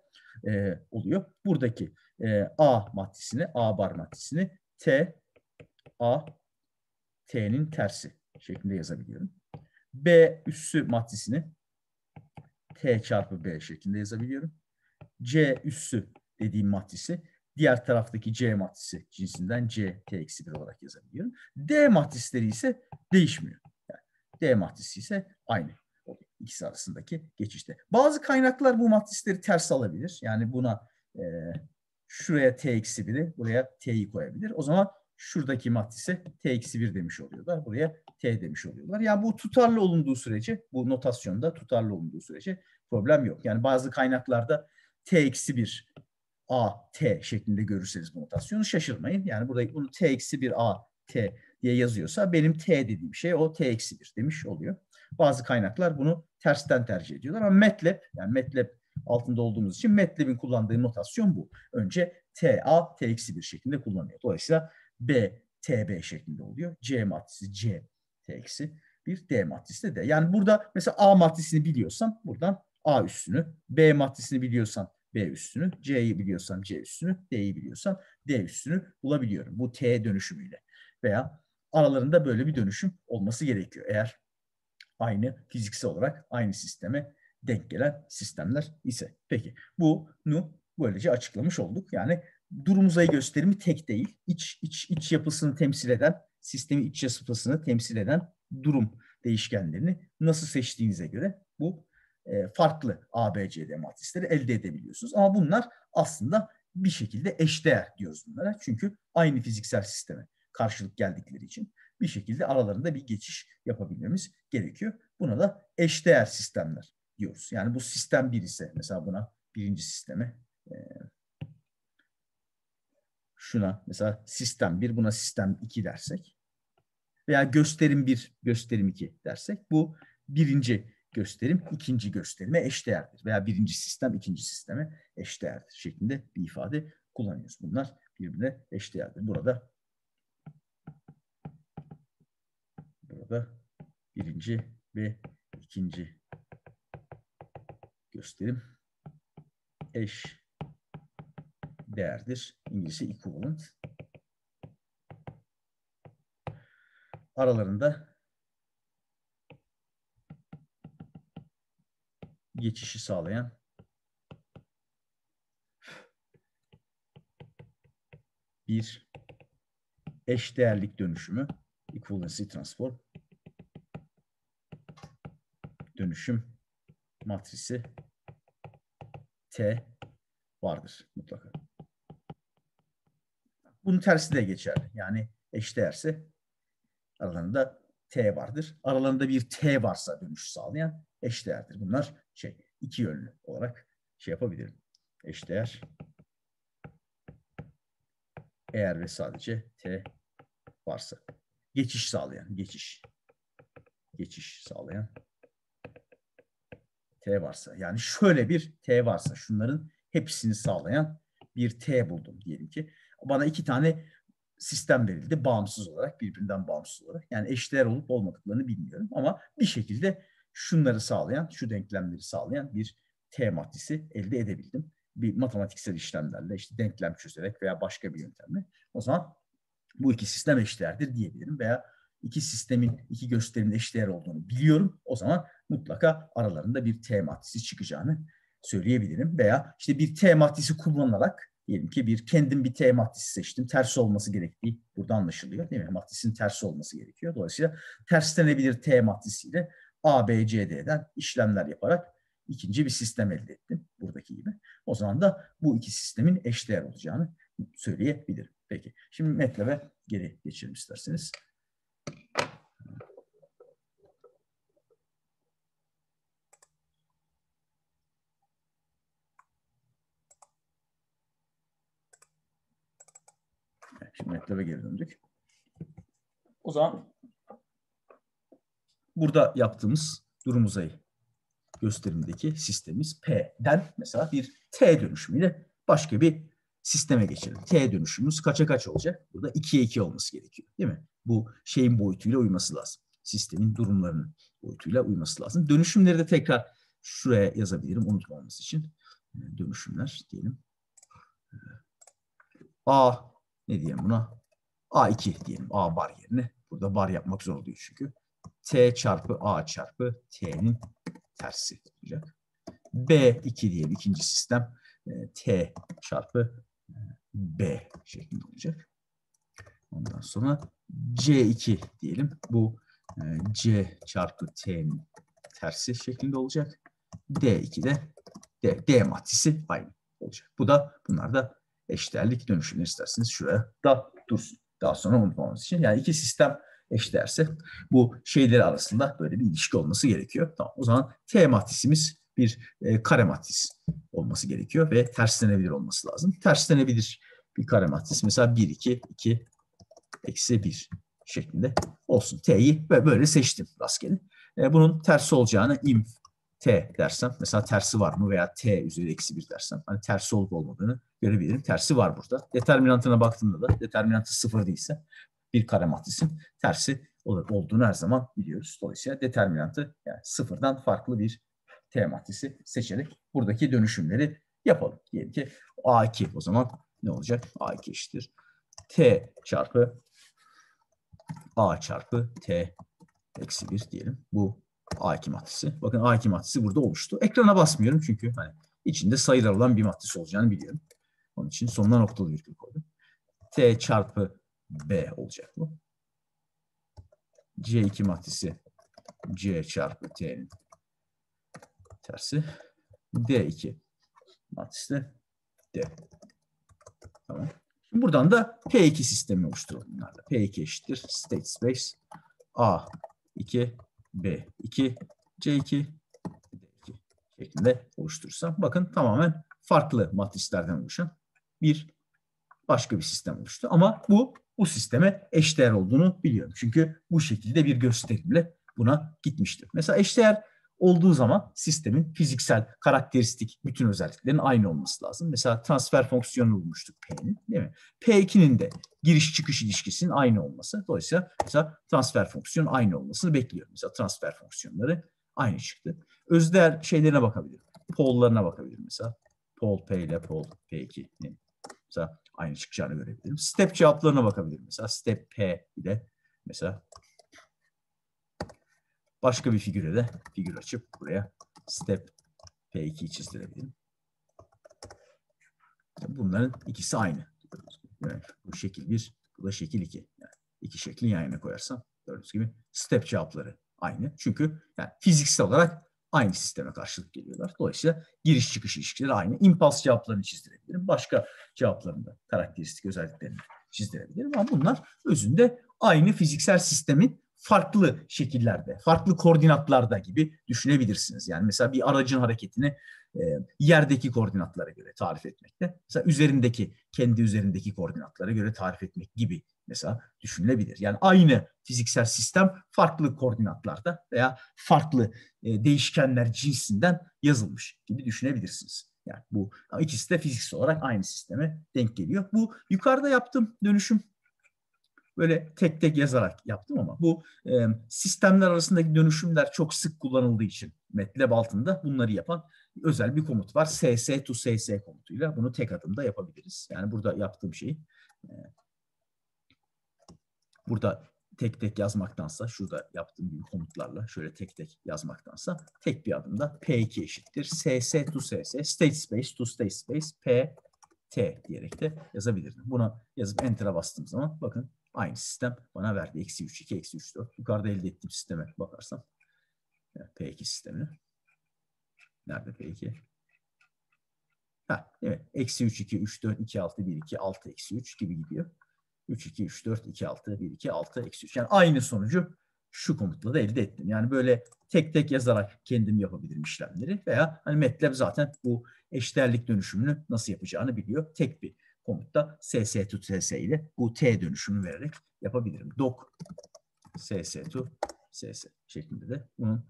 e, oluyor. Buradaki e, A matrisini, A bar matrisini T, A, T'nin tersi şeklinde yazabiliyorum. B üssü matrisini T çarpı B şeklinde yazabiliyorum. C üssü dediğim matrisi diğer taraftaki C matrisi cinsinden C T eksi 1 olarak yazabiliyorum. D matrisleri ise değişmiyor. Yani D matrisi ise aynı ikisi arasındaki geçişte. Bazı kaynaklar bu matrisleri ters alabilir. Yani buna e, şuraya t eksi 1'i buraya t'yi koyabilir. O zaman şuradaki matrise t eksi 1 demiş oluyorlar. Buraya t demiş oluyorlar. Yani bu tutarlı olunduğu sürece bu notasyonda tutarlı olunduğu sürece problem yok. Yani bazı kaynaklarda t eksi 1 a t şeklinde görürseniz bu notasyonu şaşırmayın. Yani burada bunu t eksi 1 a t diye yazıyorsa benim t dediğim şey o t eksi 1 demiş oluyor. Bazı kaynaklar bunu tersten tercih ediyorlar ama MATLAB yani MATLAB altında olduğumuz için MATLAB'in kullandığı notasyon bu. Önce TA T-1 şeklinde kullanıyor. Dolayısıyla B TB şeklinde oluyor. C matrisi C T-1 D matrisi de D. Yani burada mesela A matrisini biliyorsam buradan A üstünü, B matrisini biliyorsam B üstünü, C'yi biliyorsam C üstünü, D'yi biliyorsam D üstünü bulabiliyorum. Bu T dönüşümüyle. Veya aralarında böyle bir dönüşüm olması gerekiyor. Eğer aynı fiziksel olarak aynı sisteme denk gelen sistemler ise. Peki bunu böylece açıklamış olduk. Yani durum uzayı gösterimi tek değil. İç, iç, iç yapısını temsil eden, sistemin iç yapısını temsil eden durum değişkenlerini nasıl seçtiğinize göre bu e, farklı ABCD matrisleri elde edebiliyorsunuz. Ama bunlar aslında bir şekilde eşdeğer diyoruz bunlara. Çünkü aynı fiziksel sisteme karşılık geldikleri için bir şekilde aralarında bir geçiş yapabilmemiz gerekiyor. Buna da eşdeğer sistemler diyoruz. Yani bu sistem bir ise mesela buna birinci sisteme e, şuna mesela sistem bir buna sistem iki dersek veya gösterim bir gösterim iki dersek bu birinci gösterim ikinci gösterime eşdeğerdir veya birinci sistem ikinci sisteme eşdeğerdir şeklinde bir ifade kullanıyoruz. Bunlar birbirine eşdeğerdir. Burada burada birinci ve ikinci gösterim eş değerdir. İngilizce equivalent. Aralarında geçişi sağlayan bir eşdeğerlik dönüşümü equivalency transform dönüşüm matrisi T vardır mutlaka. Bunun tersi de geçerli. Yani eşdeğerse aralarında T vardır. Aralarında bir T varsa dönüş sağlayan eşdeğerdir. Bunlar şey iki yönlü olarak şey yapabilirim. Eşdeğer eğer ve sadece T varsa. Geçiş sağlayan, geçiş. Geçiş sağlayan T varsa yani şöyle bir T varsa şunların hepsini sağlayan bir T buldum diyelim ki. Bana iki tane sistem verildi bağımsız olarak birbirinden bağımsız olarak. Yani eşdeğer olup olmadıklarını bilmiyorum ama bir şekilde şunları sağlayan, şu denklemleri sağlayan bir T matrisi elde edebildim. Bir matematiksel işlemlerle işte denklem çözerek veya başka bir yöntemle. O zaman bu iki sistem eşdeğerdir diyebilirim veya iki sistemin iki gösterimin eşdeğer olduğunu biliyorum. O zaman mutlaka aralarında bir T matrisi çıkacağını söyleyebilirim. Veya işte bir T matrisi kullanarak diyelim ki bir kendim bir T matrisi seçtim. Ters olması gerektiği burada anlaşılıyor değil mi? Matrisin tersi olması gerekiyor. Dolayısıyla terslenebilir T matrisiyle A, B, C, D'den işlemler yaparak ikinci bir sistem elde ettim. Buradaki gibi. O zaman da bu iki sistemin eşdeğer olacağını söyleyebilirim. Peki. Şimdi MATLAB'e geri geçelim isterseniz. MATLAB'e geri döndük. O zaman burada yaptığımız durum uzayı gösterimdeki sistemimiz P'den mesela bir T dönüşümüyle başka bir sisteme geçelim. T dönüşümümüz kaça kaç olacak? Burada 2'ye 2 olması gerekiyor. Değil mi? Bu şeyin boyutuyla uyması lazım. Sistemin durumlarının boyutuyla uyması lazım. Dönüşümleri de tekrar şuraya yazabilirim unutmamamız için. Dönüşümler diyelim. A ne diyelim buna? A2 diyelim. A bar yerine. Burada bar yapmak zor değil çünkü. T çarpı A çarpı T'nin tersi olacak. B2 diyelim ikinci sistem. T çarpı B şeklinde olacak. Ondan sonra C2 diyelim. Bu C çarpı T'nin tersi şeklinde olacak. D2 de D, D matrisi aynı olacak. Bu da bunlar da eşdeğerlik dönüşümleri isterseniz şuraya da dursun. Daha sonra unutmamamız için. Yani iki sistem eşdeğerse bu şeyleri arasında böyle bir ilişki olması gerekiyor. Tamam. O zaman T matrisimiz bir e, kare matris olması gerekiyor ve terslenebilir olması lazım. Terslenebilir bir kare matris mesela 1, 2, 2, eksi 1 şeklinde olsun. T'yi böyle seçtim rastgele. E, bunun tersi olacağını inf t dersem mesela tersi var mı veya t üzeri eksi 1 dersem hani tersi olup olmadığını görebilirim. Tersi var burada. Determinantına baktığımda da determinantı sıfır değilse bir kare matrisin tersi olduğunu her zaman biliyoruz. Dolayısıyla determinantı yani sıfırdan farklı bir T matrisi seçerek buradaki dönüşümleri yapalım. Diyelim ki A2 o zaman ne olacak? A2 eşittir. T çarpı A çarpı T eksi 1 diyelim. Bu A2 matrisi. Bakın A2 matrisi burada oluştu. Ekrana basmıyorum çünkü hani içinde sayılar olan bir matris olacağını biliyorum. Onun için sonuna noktalı virgül koydum. T çarpı B olacak bu. C2 matrisi C çarpı T'nin tersi. D2 matrisi D. Tamam. buradan da P2 sistemi oluşturalım bunlarla. P2 eşittir state space A2 B2 C2 D2 şeklinde oluşturursam bakın tamamen farklı matrislerden oluşan bir başka bir sistem oluştu. Ama bu bu sisteme eşdeğer olduğunu biliyorum. Çünkü bu şekilde bir gösterimle buna gitmiştir. Mesela eşdeğer olduğu zaman sistemin fiziksel, karakteristik bütün özelliklerin aynı olması lazım. Mesela transfer fonksiyonu bulmuştuk P'nin değil mi? P2'nin de giriş çıkış ilişkisinin aynı olması. Dolayısıyla mesela transfer fonksiyonu aynı olmasını bekliyorum. Mesela transfer fonksiyonları aynı çıktı. Özdeğer şeylerine bakabilirim. Pollarına bakabilirim mesela. Pol P ile pol P2'nin mesela aynı çıkacağını görebilirim. Step cevaplarına bakabilirim. Mesela step P ile mesela başka bir figüre de figür açıp buraya step P2'yi çizdirebilirim. Bunların ikisi aynı. Yani bu şekil 1, bu da şekil 2. Yani iki şeklin yan yana koyarsam gördüğünüz gibi step cevapları aynı. Çünkü yani fiziksel olarak aynı sisteme karşılık geliyorlar. Dolayısıyla giriş çıkış ilişkileri aynı. İmpuls cevaplarını çizdirebilirim. Başka cevapların da karakteristik özelliklerini çizdirebilirim. Ama bunlar özünde aynı fiziksel sistemin farklı şekillerde, farklı koordinatlarda gibi düşünebilirsiniz. Yani mesela bir aracın hareketini e, yerdeki koordinatlara göre tarif etmekte, mesela üzerindeki, kendi üzerindeki koordinatlara göre tarif etmek gibi mesela düşünülebilir. Yani aynı fiziksel sistem farklı koordinatlarda veya farklı e, değişkenler cinsinden yazılmış gibi düşünebilirsiniz. Yani bu ikisi de fiziksel olarak aynı sisteme denk geliyor. Bu yukarıda yaptığım dönüşüm böyle tek tek yazarak yaptım ama bu e, sistemler arasındaki dönüşümler çok sık kullanıldığı için MATLAB altında bunları yapan özel bir komut var. ss to ss komutuyla bunu tek adımda yapabiliriz. Yani burada yaptığım şey e, burada tek tek yazmaktansa şurada yaptığım gibi komutlarla şöyle tek tek yazmaktansa tek bir adımda P2 eşittir. SS to SS, state space to state space, P T diyerek de yazabilirdim. Buna yazıp enter'a bastığım zaman bakın aynı sistem bana verdi. Eksi 3, 2, eksi 3, 4. Yukarıda elde ettiğim sisteme bakarsam P2 sistemine. Nerede P2? Ha, evet. Eksi 3, 2, 3, 4, 2, 6, 1, 2, 6, eksi 3 gibi gidiyor. 3, 2, 3, 4, 2, 6, 1, 2, 6, eksi 3. Yani aynı sonucu şu komutla da elde ettim. Yani böyle tek tek yazarak kendim yapabilirim işlemleri veya hani MATLAB zaten bu eşdeğerlik dönüşümünü nasıl yapacağını biliyor. Tek bir komutta ss to ss ile bu t dönüşümü vererek yapabilirim. Doc ss to ss şeklinde de bunun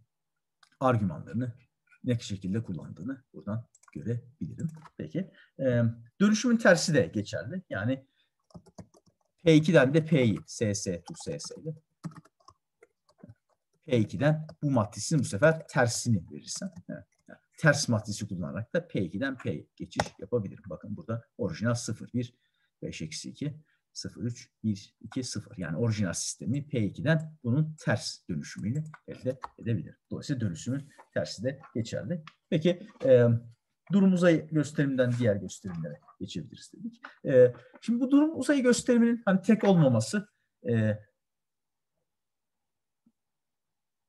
argümanlarını ne şekilde kullandığını buradan görebilirim. Peki. Ee, dönüşümün tersi de geçerli. Yani P2'den de P'yi ss to ss ile P2'den bu matrisin bu sefer tersini verirsem. Evet. Ters matrisi kullanarak da P2'den P'ye geçiş yapabilirim. Bakın burada orijinal 0, 1, 5 eksi 2, 0, 3, 1, 2, 0. Yani orijinal sistemi P2'den bunun ters dönüşümüyle elde edebilirim. Dolayısıyla dönüşümün tersi de geçerli. Peki e, durum uzayı gösterimden diğer gösterimlere geçebiliriz dedik. E, şimdi bu durum uzayı gösteriminin hani tek olmaması e,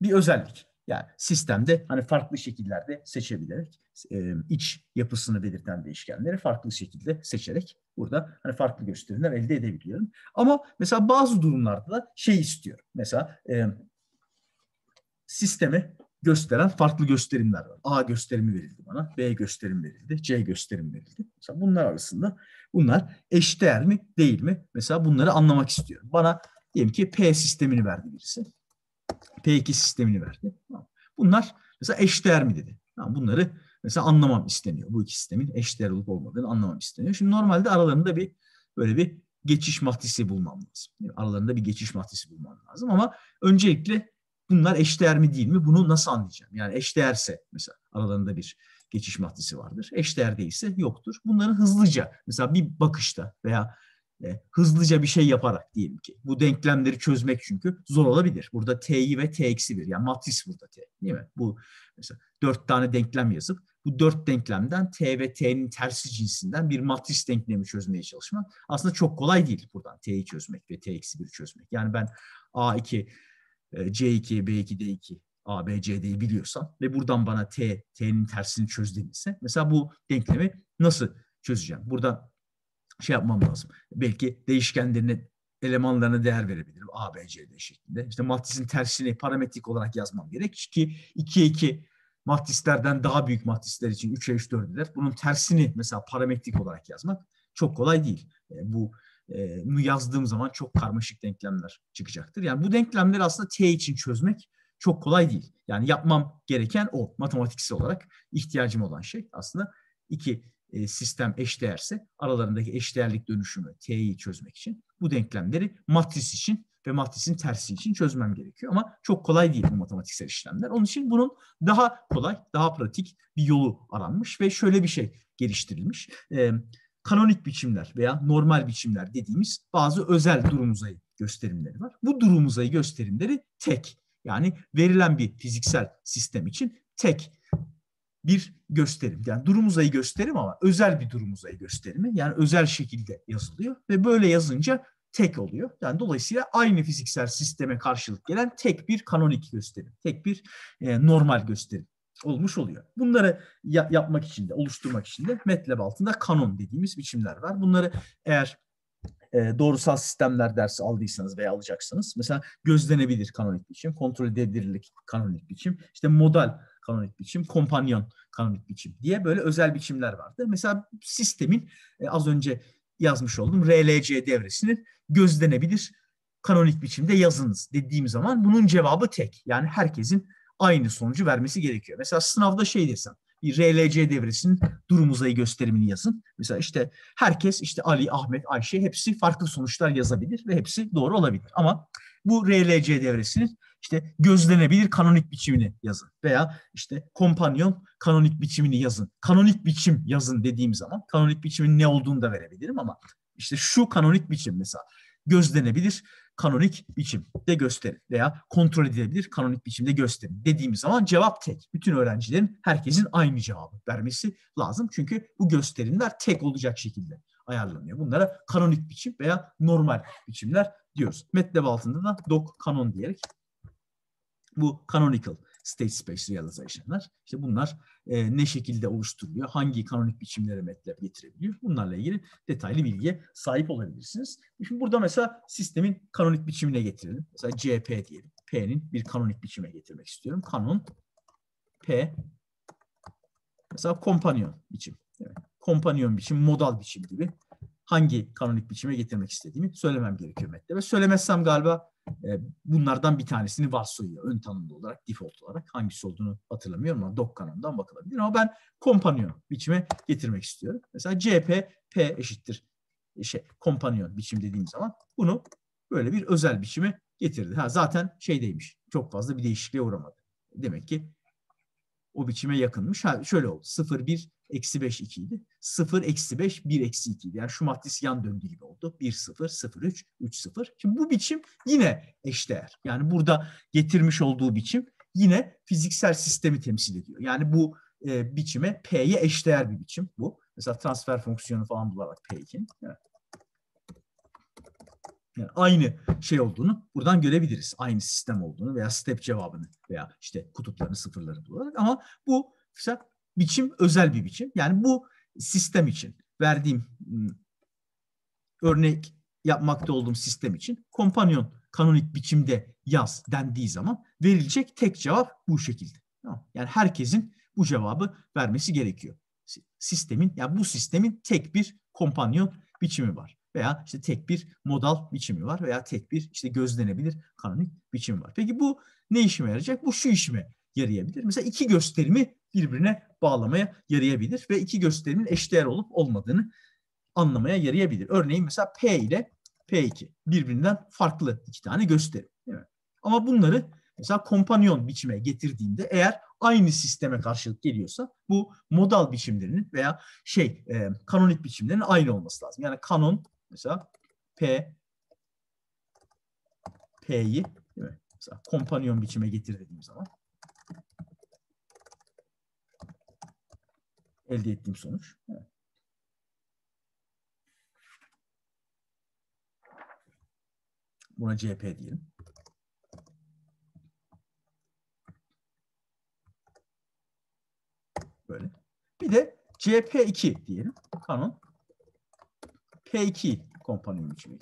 bir özellik. Yani sistemde hani farklı şekillerde seçebilerek e, iç yapısını belirten değişkenleri farklı şekilde seçerek burada hani farklı gösterimler elde edebiliyorum. Ama mesela bazı durumlarda da şey istiyorum. Mesela e, sistemi gösteren farklı gösterimler var. A gösterimi verildi bana, B gösterim verildi, C gösterim verildi. Mesela bunlar arasında bunlar eşdeğer mi değil mi? Mesela bunları anlamak istiyorum. Bana diyelim ki P sistemini verdi birisi. P2 sistemini verdi. Bunlar mesela eşdeğer mi dedi. Bunları mesela anlamam isteniyor. Bu iki sistemin eşdeğer olup olmadığını anlamam isteniyor. Şimdi normalde aralarında bir böyle bir geçiş matrisi bulmam lazım. Aralarında bir geçiş matrisi bulmam lazım ama öncelikle bunlar eşdeğer mi değil mi bunu nasıl anlayacağım? Yani eşdeğerse mesela aralarında bir geçiş matrisi vardır. Eşdeğer değilse yoktur. Bunların hızlıca mesela bir bakışta veya e, hızlıca bir şey yaparak diyelim ki. Bu denklemleri çözmek çünkü zor olabilir. Burada t'yi ve t eksi bir yani matris burada t değil mi? Bu mesela dört tane denklem yazıp bu dört denklemden t ve t'nin tersi cinsinden bir matris denklemi çözmeye çalışmak aslında çok kolay değil buradan t'yi çözmek ve t eksi bir çözmek. Yani ben a2, c2, b2, d2 A, B, C, D'yi biliyorsam ve buradan bana T, T'nin tersini çöz mesela bu denklemi nasıl çözeceğim? Burada şey yapmam lazım. Belki değişkenlerine elemanlarına değer verebilirim. A, B, C, şeklinde. İşte matrisin tersini parametrik olarak yazmam gerek ki 2'ye 2 matrislerden daha büyük matrisler için 3'e 3 4'ler. Bunun tersini mesela parametrik olarak yazmak çok kolay değil. E, bu e, bunu yazdığım zaman çok karmaşık denklemler çıkacaktır. Yani bu denklemleri aslında T için çözmek çok kolay değil. Yani yapmam gereken o matematiksel olarak ihtiyacım olan şey aslında iki e, sistem eşdeğerse aralarındaki eşdeğerlik dönüşümü T'yi çözmek için bu denklemleri matris için ve matrisin tersi için çözmem gerekiyor. Ama çok kolay değil bu matematiksel işlemler. Onun için bunun daha kolay, daha pratik bir yolu aranmış ve şöyle bir şey geliştirilmiş. E, kanonik biçimler veya normal biçimler dediğimiz bazı özel durum uzayı gösterimleri var. Bu durum uzayı gösterimleri tek. Yani verilen bir fiziksel sistem için tek bir gösterim. Yani durum uzayı gösterim ama özel bir durum uzayı gösterimi. Yani özel şekilde yazılıyor ve böyle yazınca tek oluyor. Yani dolayısıyla aynı fiziksel sisteme karşılık gelen tek bir kanonik gösterim, tek bir e, normal gösterim olmuş oluyor. Bunları ya- yapmak için de, oluşturmak için de MATLAB altında kanon dediğimiz biçimler var. Bunları eğer e, doğrusal sistemler dersi aldıysanız veya alacaksınız. Mesela gözlenebilir kanonik biçim, kontrol edebilirlik kanonik biçim, işte modal kanonik biçim, kompanyon kanonik biçim diye böyle özel biçimler vardı. Mesela sistemin e, az önce yazmış olduğum RLC devresinin gözlenebilir kanonik biçimde yazınız dediğim zaman bunun cevabı tek. Yani herkesin aynı sonucu vermesi gerekiyor. Mesela sınavda şey desem, bir RLC devresinin durum uzayı gösterimini yazın. Mesela işte herkes işte Ali, Ahmet, Ayşe hepsi farklı sonuçlar yazabilir ve hepsi doğru olabilir. Ama bu RLC devresinin işte gözlenebilir kanonik biçimini yazın veya işte kompanyon kanonik biçimini yazın. Kanonik biçim yazın dediğim zaman kanonik biçimin ne olduğunu da verebilirim ama işte şu kanonik biçim mesela gözlenebilir kanonik biçimde gösterin veya kontrol edilebilir kanonik biçimde gösterin dediğimiz zaman cevap tek. Bütün öğrencilerin herkesin aynı cevabı vermesi lazım. Çünkü bu gösterimler tek olacak şekilde ayarlanıyor. Bunlara kanonik biçim veya normal biçimler diyoruz. MATLAB altında da doc kanon diyerek bu canonical state space realization'lar. İşte bunlar e, ne şekilde oluşturuluyor, hangi kanonik biçimlere MATLAB getirebiliyor. Bunlarla ilgili detaylı bilgiye sahip olabilirsiniz. Şimdi burada mesela sistemin kanonik biçimine getirelim. Mesela CP diyelim. P'nin bir kanonik biçime getirmek istiyorum. Kanon P mesela kompanyon biçim. Evet. Kompanyon biçim, modal biçim gibi hangi kanonik biçime getirmek istediğimi söylemem gerekiyor MATLAB'e. Söylemezsem galiba e, bunlardan bir tanesini varsayıyor ön tanımlı olarak, default olarak. Hangisi olduğunu hatırlamıyorum ama doc kanalından bakılabilir. Ama ben kompanyon biçime getirmek istiyorum. Mesela CP, P eşittir şey, kompanyon biçim dediğim zaman bunu böyle bir özel biçime getirdi. Ha, zaten şeydeymiş, çok fazla bir değişikliğe uğramadı. Demek ki o biçime yakınmış. Ha, şöyle oldu. 0, 1, eksi 5, 2 idi. 0, eksi 5, 1, eksi 2 idi. Yani şu matris yan döndüğü gibi oldu. 1, 0, 0, 3, 3, 0. Şimdi bu biçim yine eşdeğer. Yani burada getirmiş olduğu biçim yine fiziksel sistemi temsil ediyor. Yani bu e, biçime P'ye eşdeğer bir biçim bu. Mesela transfer fonksiyonu falan bularak P2'nin. Evet. Yani aynı şey olduğunu buradan görebiliriz. Aynı sistem olduğunu veya step cevabını veya işte kutuplarını sıfırları bularak ama bu mesela biçim özel bir biçim. Yani bu sistem için verdiğim örnek yapmakta olduğum sistem için kompanyon kanonik biçimde yaz dendiği zaman verilecek tek cevap bu şekilde. Yani herkesin bu cevabı vermesi gerekiyor. Sistemin yani bu sistemin tek bir kompanyon biçimi var veya işte tek bir modal biçimi var veya tek bir işte gözlenebilir kanonik biçimi var. Peki bu ne işime yarayacak? Bu şu işime yarayabilir. Mesela iki gösterimi birbirine bağlamaya yarayabilir ve iki gösterimin eşdeğer olup olmadığını anlamaya yarayabilir. Örneğin mesela P ile P2 birbirinden farklı iki tane gösterim. Değil mi? Ama bunları mesela kompanyon biçime getirdiğinde eğer aynı sisteme karşılık geliyorsa bu modal biçimlerinin veya şey e, kanonik biçimlerin aynı olması lazım. Yani kanon mesela P P'yi? Mesela kompanyon biçime getir dediğim zaman elde ettiğim sonuç. Buna CP diyelim. Böyle. Bir de CP2 diyelim. Kanon. P2 kompanyon biçimi.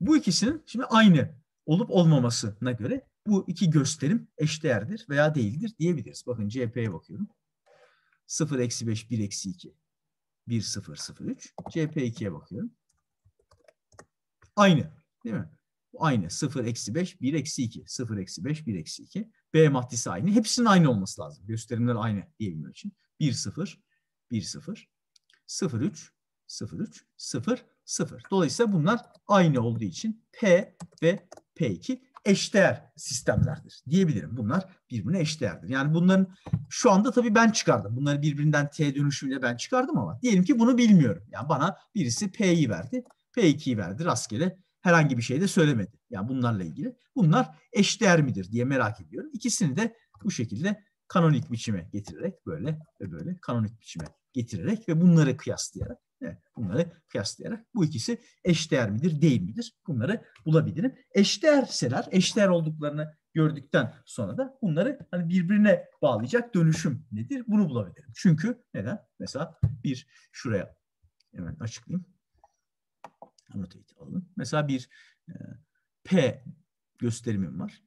Bu ikisinin şimdi aynı olup olmamasına göre bu iki gösterim eşdeğerdir veya değildir diyebiliriz. Bakın CP'ye bakıyorum. 0 eksi 5 1 eksi 2 1 0 0 3 CP2'ye bakıyorum. Aynı değil mi? Aynı 0 eksi 5 1 eksi 2 0 eksi 5 1 eksi 2 B maddesi aynı. Hepsinin aynı olması lazım. Gösterimler aynı diyebilmek için. 1 0 1 0 0 3 0 3 0 0. Dolayısıyla bunlar aynı olduğu için P ve P2 eşdeğer sistemlerdir diyebilirim. Bunlar birbirine eşdeğerdir. Yani bunların şu anda tabii ben çıkardım. Bunları birbirinden T dönüşümüyle ben çıkardım ama diyelim ki bunu bilmiyorum. Yani bana birisi P'yi verdi, P2'yi verdi rastgele herhangi bir şey de söylemedi. Yani bunlarla ilgili. Bunlar eşdeğer midir diye merak ediyorum. İkisini de bu şekilde kanonik biçime getirerek böyle ve böyle kanonik biçime getirerek ve bunları kıyaslayarak Bunları kıyaslayarak bu ikisi eşdeğer midir, değil midir? Bunları bulabilirim. Eşdeğerseler, eşdeğer olduklarını gördükten sonra da bunları hani birbirine bağlayacak dönüşüm nedir? Bunu bulabilirim. Çünkü neden? Mesela bir şuraya hemen açıklayayım. Annotate alalım. Mesela bir e, P gösterimim var.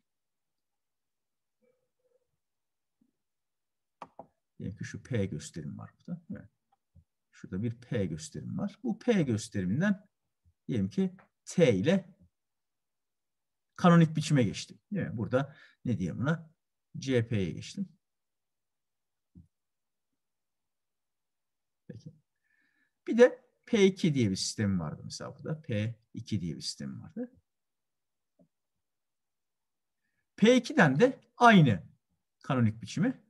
Diyelim ki şu P gösterim var burada. Evet. Şurada bir P gösterim var. Bu P gösteriminden diyelim ki T ile kanonik biçime geçtim. Değil mi? Burada ne diyeyim buna? CP'ye geçtim. Peki. Bir de P2 diye bir sistem vardı mesela burada. P2 diye bir sistem vardı. P2'den de aynı kanonik biçimi.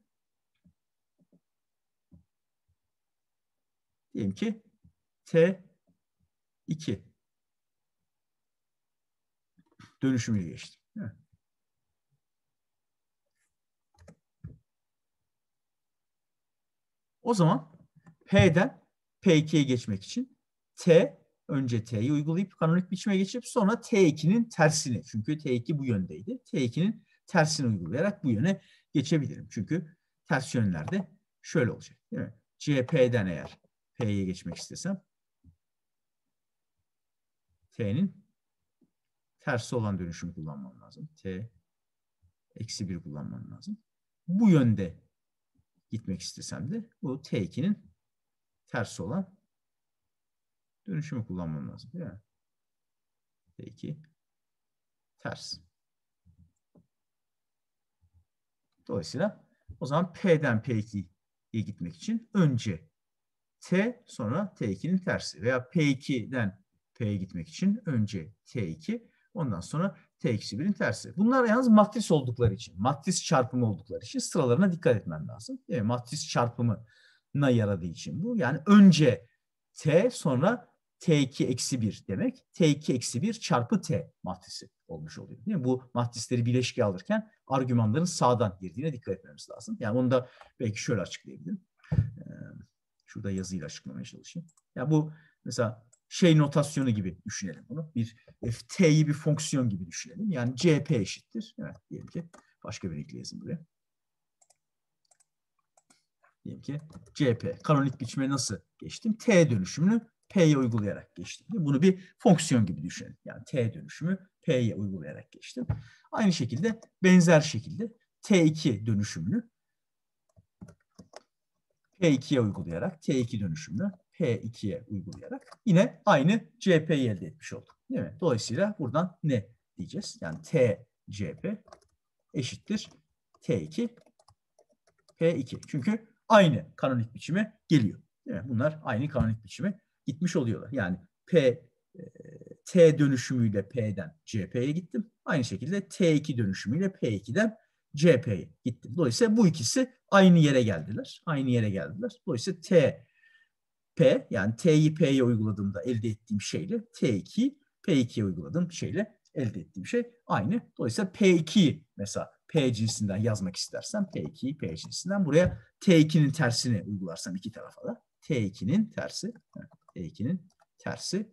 Diyelim ki T2 dönüşümü geçtim. O zaman P'den P2'ye geçmek için T önce T'yi uygulayıp kanonik biçime geçip sonra T2'nin tersini çünkü T2 bu yöndeydi. T2'nin tersini uygulayarak bu yöne geçebilirim. Çünkü ters yönlerde şöyle olacak. Değil mi? CP'den eğer P'ye geçmek istesem T'nin tersi olan dönüşümü kullanmam lazım. T eksi 1 kullanmam lazım. Bu yönde gitmek istesem de bu T2'nin tersi olan dönüşümü kullanmam lazım. Değil mi? T2 ters. Dolayısıyla o zaman P'den P2'ye gitmek için önce T sonra T2'nin tersi veya P2'den P'ye gitmek için önce T2 ondan sonra T-1'in tersi. Bunlar yalnız matris oldukları için, matris çarpımı oldukları için sıralarına dikkat etmen lazım. Değil mi? Matris çarpımına yaradığı için bu. Yani önce T sonra T2 eksi 1 demek. T2 eksi 1 çarpı T matrisi olmuş oluyor. Değil mi? Bu matrisleri bileşke alırken argümanların sağdan girdiğine dikkat etmemiz lazım. Yani onu da belki şöyle açıklayabilirim. Şurada yazıyla açıklamaya çalışayım. Ya bu mesela şey notasyonu gibi düşünelim bunu. Bir t'yi bir fonksiyon gibi düşünelim. Yani cp eşittir. Evet diyelim ki başka bir renkle yazın buraya. Diyelim ki cp kanonik biçime nasıl geçtim? t dönüşümünü p'ye uygulayarak geçtim. Bunu bir fonksiyon gibi düşünelim. Yani t dönüşümü p'ye uygulayarak geçtim. Aynı şekilde benzer şekilde t2 dönüşümünü P2'ye uygulayarak T2 dönüşümünü P2'ye uygulayarak yine aynı CP'yi elde etmiş olduk. Değil mi? Dolayısıyla buradan ne diyeceğiz? Yani T CP eşittir T2 P2. Çünkü aynı kanonik biçime geliyor. Değil mi? Bunlar aynı kanonik biçime gitmiş oluyorlar. Yani P e, T dönüşümüyle P'den CP'ye gittim. Aynı şekilde T2 dönüşümüyle P2'den CP'ye gittim. Dolayısıyla bu ikisi aynı yere geldiler. Aynı yere geldiler. Dolayısıyla T P yani T'yi P'ye uyguladığımda elde ettiğim şeyle T2'yi P2'ye uyguladığım şeyle elde ettiğim şey aynı. Dolayısıyla P2'yi mesela P cinsinden yazmak istersem P2'yi P cinsinden buraya T2'nin tersini uygularsam iki tarafa da T2'nin tersi T2'nin tersi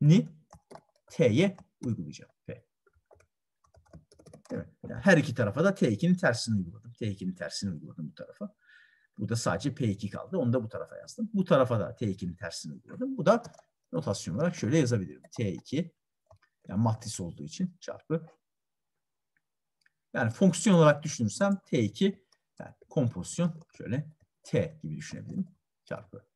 ni T'ye uygulayacağım. Evet. Yani her iki tarafa da T2'nin tersini uyguladım. T2'nin tersini uyguladım bu tarafa. Burada sadece P2 kaldı. Onu da bu tarafa yazdım. Bu tarafa da T2'nin tersini uyguladım. Bu da notasyon olarak şöyle yazabilirim. T2 yani matris olduğu için çarpı yani fonksiyon olarak düşünürsem T2 yani kompozisyon şöyle T gibi düşünebilirim. Çarpı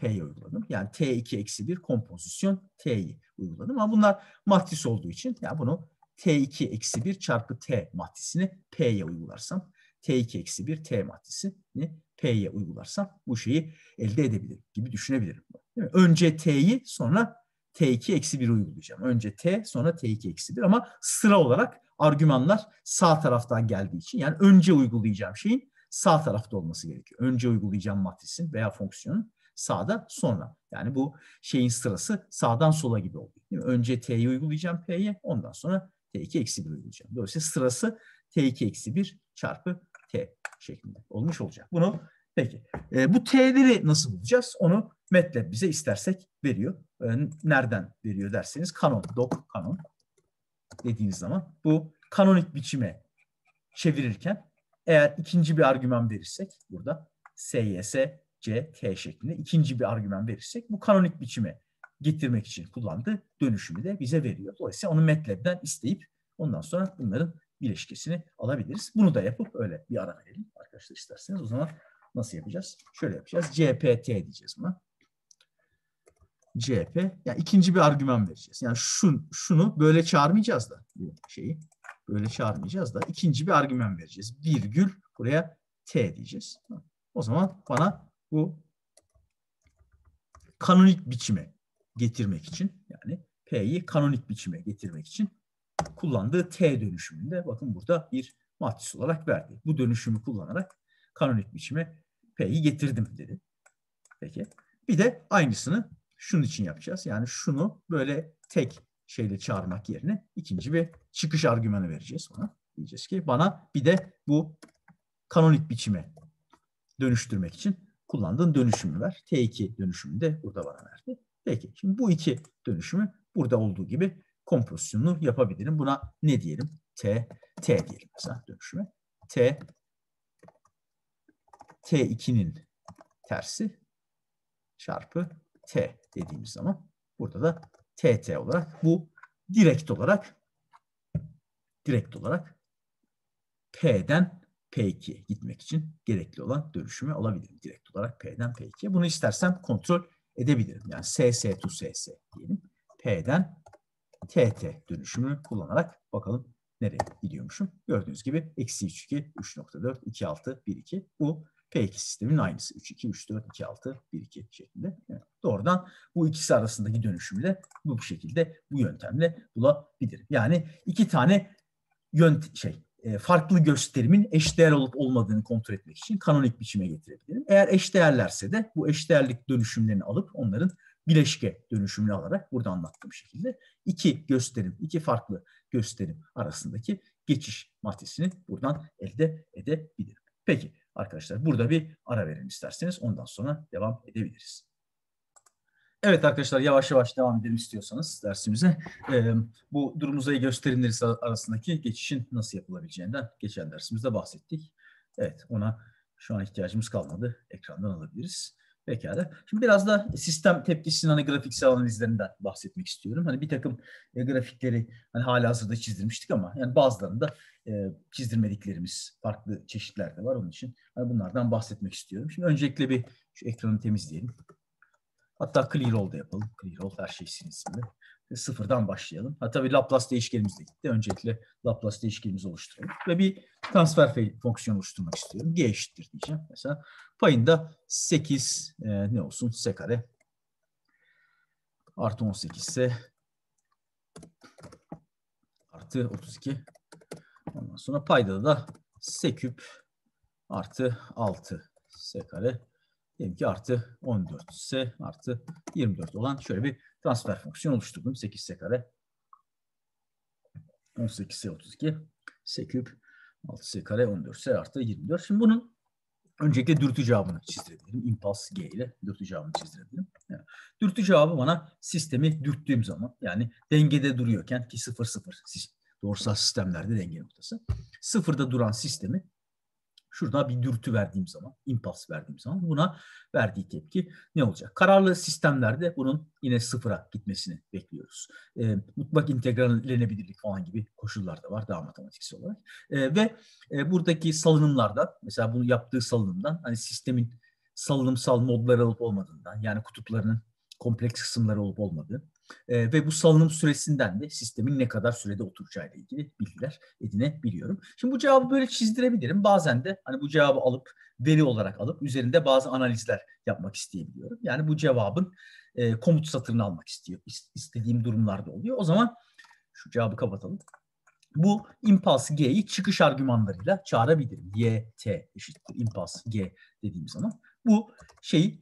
P'yi uyguladım. Yani T2 eksi 1 kompozisyon T'yi uyguladım. Ama bunlar matris olduğu için yani bunu T2 eksi 1 çarpı T matrisini P'ye uygularsam T2 eksi 1 T matrisini P'ye uygularsam bu şeyi elde edebilirim gibi düşünebilirim. Önce T'yi sonra T2 eksi 1 uygulayacağım. Önce T sonra T2 eksi 1 ama sıra olarak argümanlar sağ taraftan geldiği için yani önce uygulayacağım şeyin sağ tarafta olması gerekiyor. Önce uygulayacağım matrisin veya fonksiyonun sağda sonra. Yani bu şeyin sırası sağdan sola gibi oluyor. Önce T'yi uygulayacağım P'ye ondan sonra T2 eksi 1 uygulayacağım. Dolayısıyla sırası T2 eksi 1 çarpı T şeklinde olmuş olacak. Bunu peki e, bu T'leri nasıl bulacağız? Onu MATLAB bize istersek veriyor. E, nereden veriyor derseniz kanon, doc kanon dediğiniz zaman bu kanonik biçime çevirirken eğer ikinci bir argüman verirsek burada SYS, C, T şeklinde ikinci bir argüman verirsek bu kanonik biçime getirmek için kullandığı dönüşümü de bize veriyor. Dolayısıyla onu MATLAB'den isteyip ondan sonra bunların bileşkesini alabiliriz. Bunu da yapıp öyle bir ara verelim arkadaşlar isterseniz. O zaman nasıl yapacağız? Şöyle yapacağız. CPT diyeceğiz buna. CP. Yani ikinci bir argüman vereceğiz. Yani şun, şunu böyle çağırmayacağız da bu şeyi. böyle çağırmayacağız da ikinci bir argüman vereceğiz. Virgül buraya t diyeceğiz. O zaman bana bu kanonik biçime getirmek için yani P'yi kanonik biçime getirmek için kullandığı T dönüşümünde bakın burada bir matris olarak verdi. Bu dönüşümü kullanarak kanonik biçime P'yi getirdim dedi. Peki. Bir de aynısını şunun için yapacağız. Yani şunu böyle tek şeyle çağırmak yerine ikinci bir çıkış argümanı vereceğiz ona. Diyeceğiz ki bana bir de bu kanonik biçime dönüştürmek için kullandığın dönüşümü ver. T2 dönüşümünü de burada bana verdi. Peki şimdi bu iki dönüşümü burada olduğu gibi kompozisyonunu yapabilirim. Buna ne diyelim? T, T diyelim mesela dönüşüme. T, T2'nin tersi çarpı T dediğimiz zaman burada da TT olarak bu direkt olarak direkt olarak P'den P2'ye gitmek için gerekli olan dönüşümü alabilirim. Direkt olarak P'den P2'ye. Bunu istersem kontrol edebilirim. Yani SS to SS diyelim. P'den TT dönüşümünü kullanarak bakalım nereye gidiyormuşum. Gördüğünüz gibi eksi 3, 2, 3.4, 2, 6, 1, 2. Bu P2 sisteminin aynısı. 3, 2, 3, 4, 2, 6, 1, 2 şeklinde. Yani doğrudan bu ikisi arasındaki dönüşümü de bu şekilde, bu yöntemle bulabilirim. Yani iki tane yönt şey farklı gösterimin eşdeğer olup olmadığını kontrol etmek için kanonik biçime getirebilirim. Eğer eşdeğerlerse de bu eşdeğerlik dönüşümlerini alıp onların bileşke dönüşümünü alarak burada anlattığım şekilde iki gösterim, iki farklı gösterim arasındaki geçiş matrisini buradan elde edebilirim. Peki arkadaşlar burada bir ara verin isterseniz ondan sonra devam edebiliriz. Evet arkadaşlar yavaş yavaş devam edelim istiyorsanız dersimize. Ee, bu durum uzayı gösterimleri arasındaki geçişin nasıl yapılabileceğinden geçen dersimizde bahsettik. Evet ona şu an ihtiyacımız kalmadı. Ekrandan alabiliriz. Pekala. Şimdi biraz da sistem tepkisinin hani grafiksel analizlerinden bahsetmek istiyorum. Hani bir takım e, grafikleri hani hala hazırda çizdirmiştik ama yani bazılarında e, çizdirmediklerimiz farklı çeşitler de var onun için. Hani bunlardan bahsetmek istiyorum. Şimdi öncelikle bir şu ekranı temizleyelim. Hatta clear all da yapalım. Clear all her şey silinsin sıfırdan başlayalım. Ha tabii Laplace değişkenimiz de gitti. Öncelikle Laplace değişkenimizi oluşturalım. Ve bir transfer fonksiyonu oluşturmak istiyorum. G eşittir diyeceğim. Mesela payında 8 e, ne olsun? S kare artı 18 ise artı 32. Ondan sonra payda da S küp artı 6 S kare Diyelim ki artı 14 ise artı 24 olan şöyle bir transfer fonksiyonu oluşturdum. 8 s kare 18 s 32 s küp 6 s kare 14 s artı 24. Şimdi bunun öncelikle dürtü cevabını çizdirebilirim. Impuls G ile dürtü cevabını çizdirebilirim. Yani, dürtü cevabı bana sistemi dürttüğüm zaman yani dengede duruyorken ki 0 0 doğrusal sistemlerde denge noktası. Sıfırda duran sistemi şurada bir dürtü verdiğim zaman, impuls verdiğim zaman buna verdiği tepki ne olacak? Kararlı sistemlerde bunun yine sıfıra gitmesini bekliyoruz. E, mutlak integrallenebilirlik falan gibi koşullar da var daha matematiksel olarak. E, ve e, buradaki salınımlarda mesela bunu yaptığı salınımdan hani sistemin salınımsal modları olup olmadığından yani kutuplarının kompleks kısımları olup olmadığı e, ve bu salınım süresinden de sistemin ne kadar sürede oturacağıyla ilgili bilgiler edinebiliyorum. Şimdi bu cevabı böyle çizdirebilirim. Bazen de hani bu cevabı alıp veri olarak alıp üzerinde bazı analizler yapmak isteyebiliyorum. Yani bu cevabın e, komut satırını almak istiyor. istediğim durumlarda oluyor. O zaman şu cevabı kapatalım. Bu impuls G'yi çıkış argümanlarıyla çağırabilirim. Y, T eşittir impuls G dediğim zaman. Bu şeyi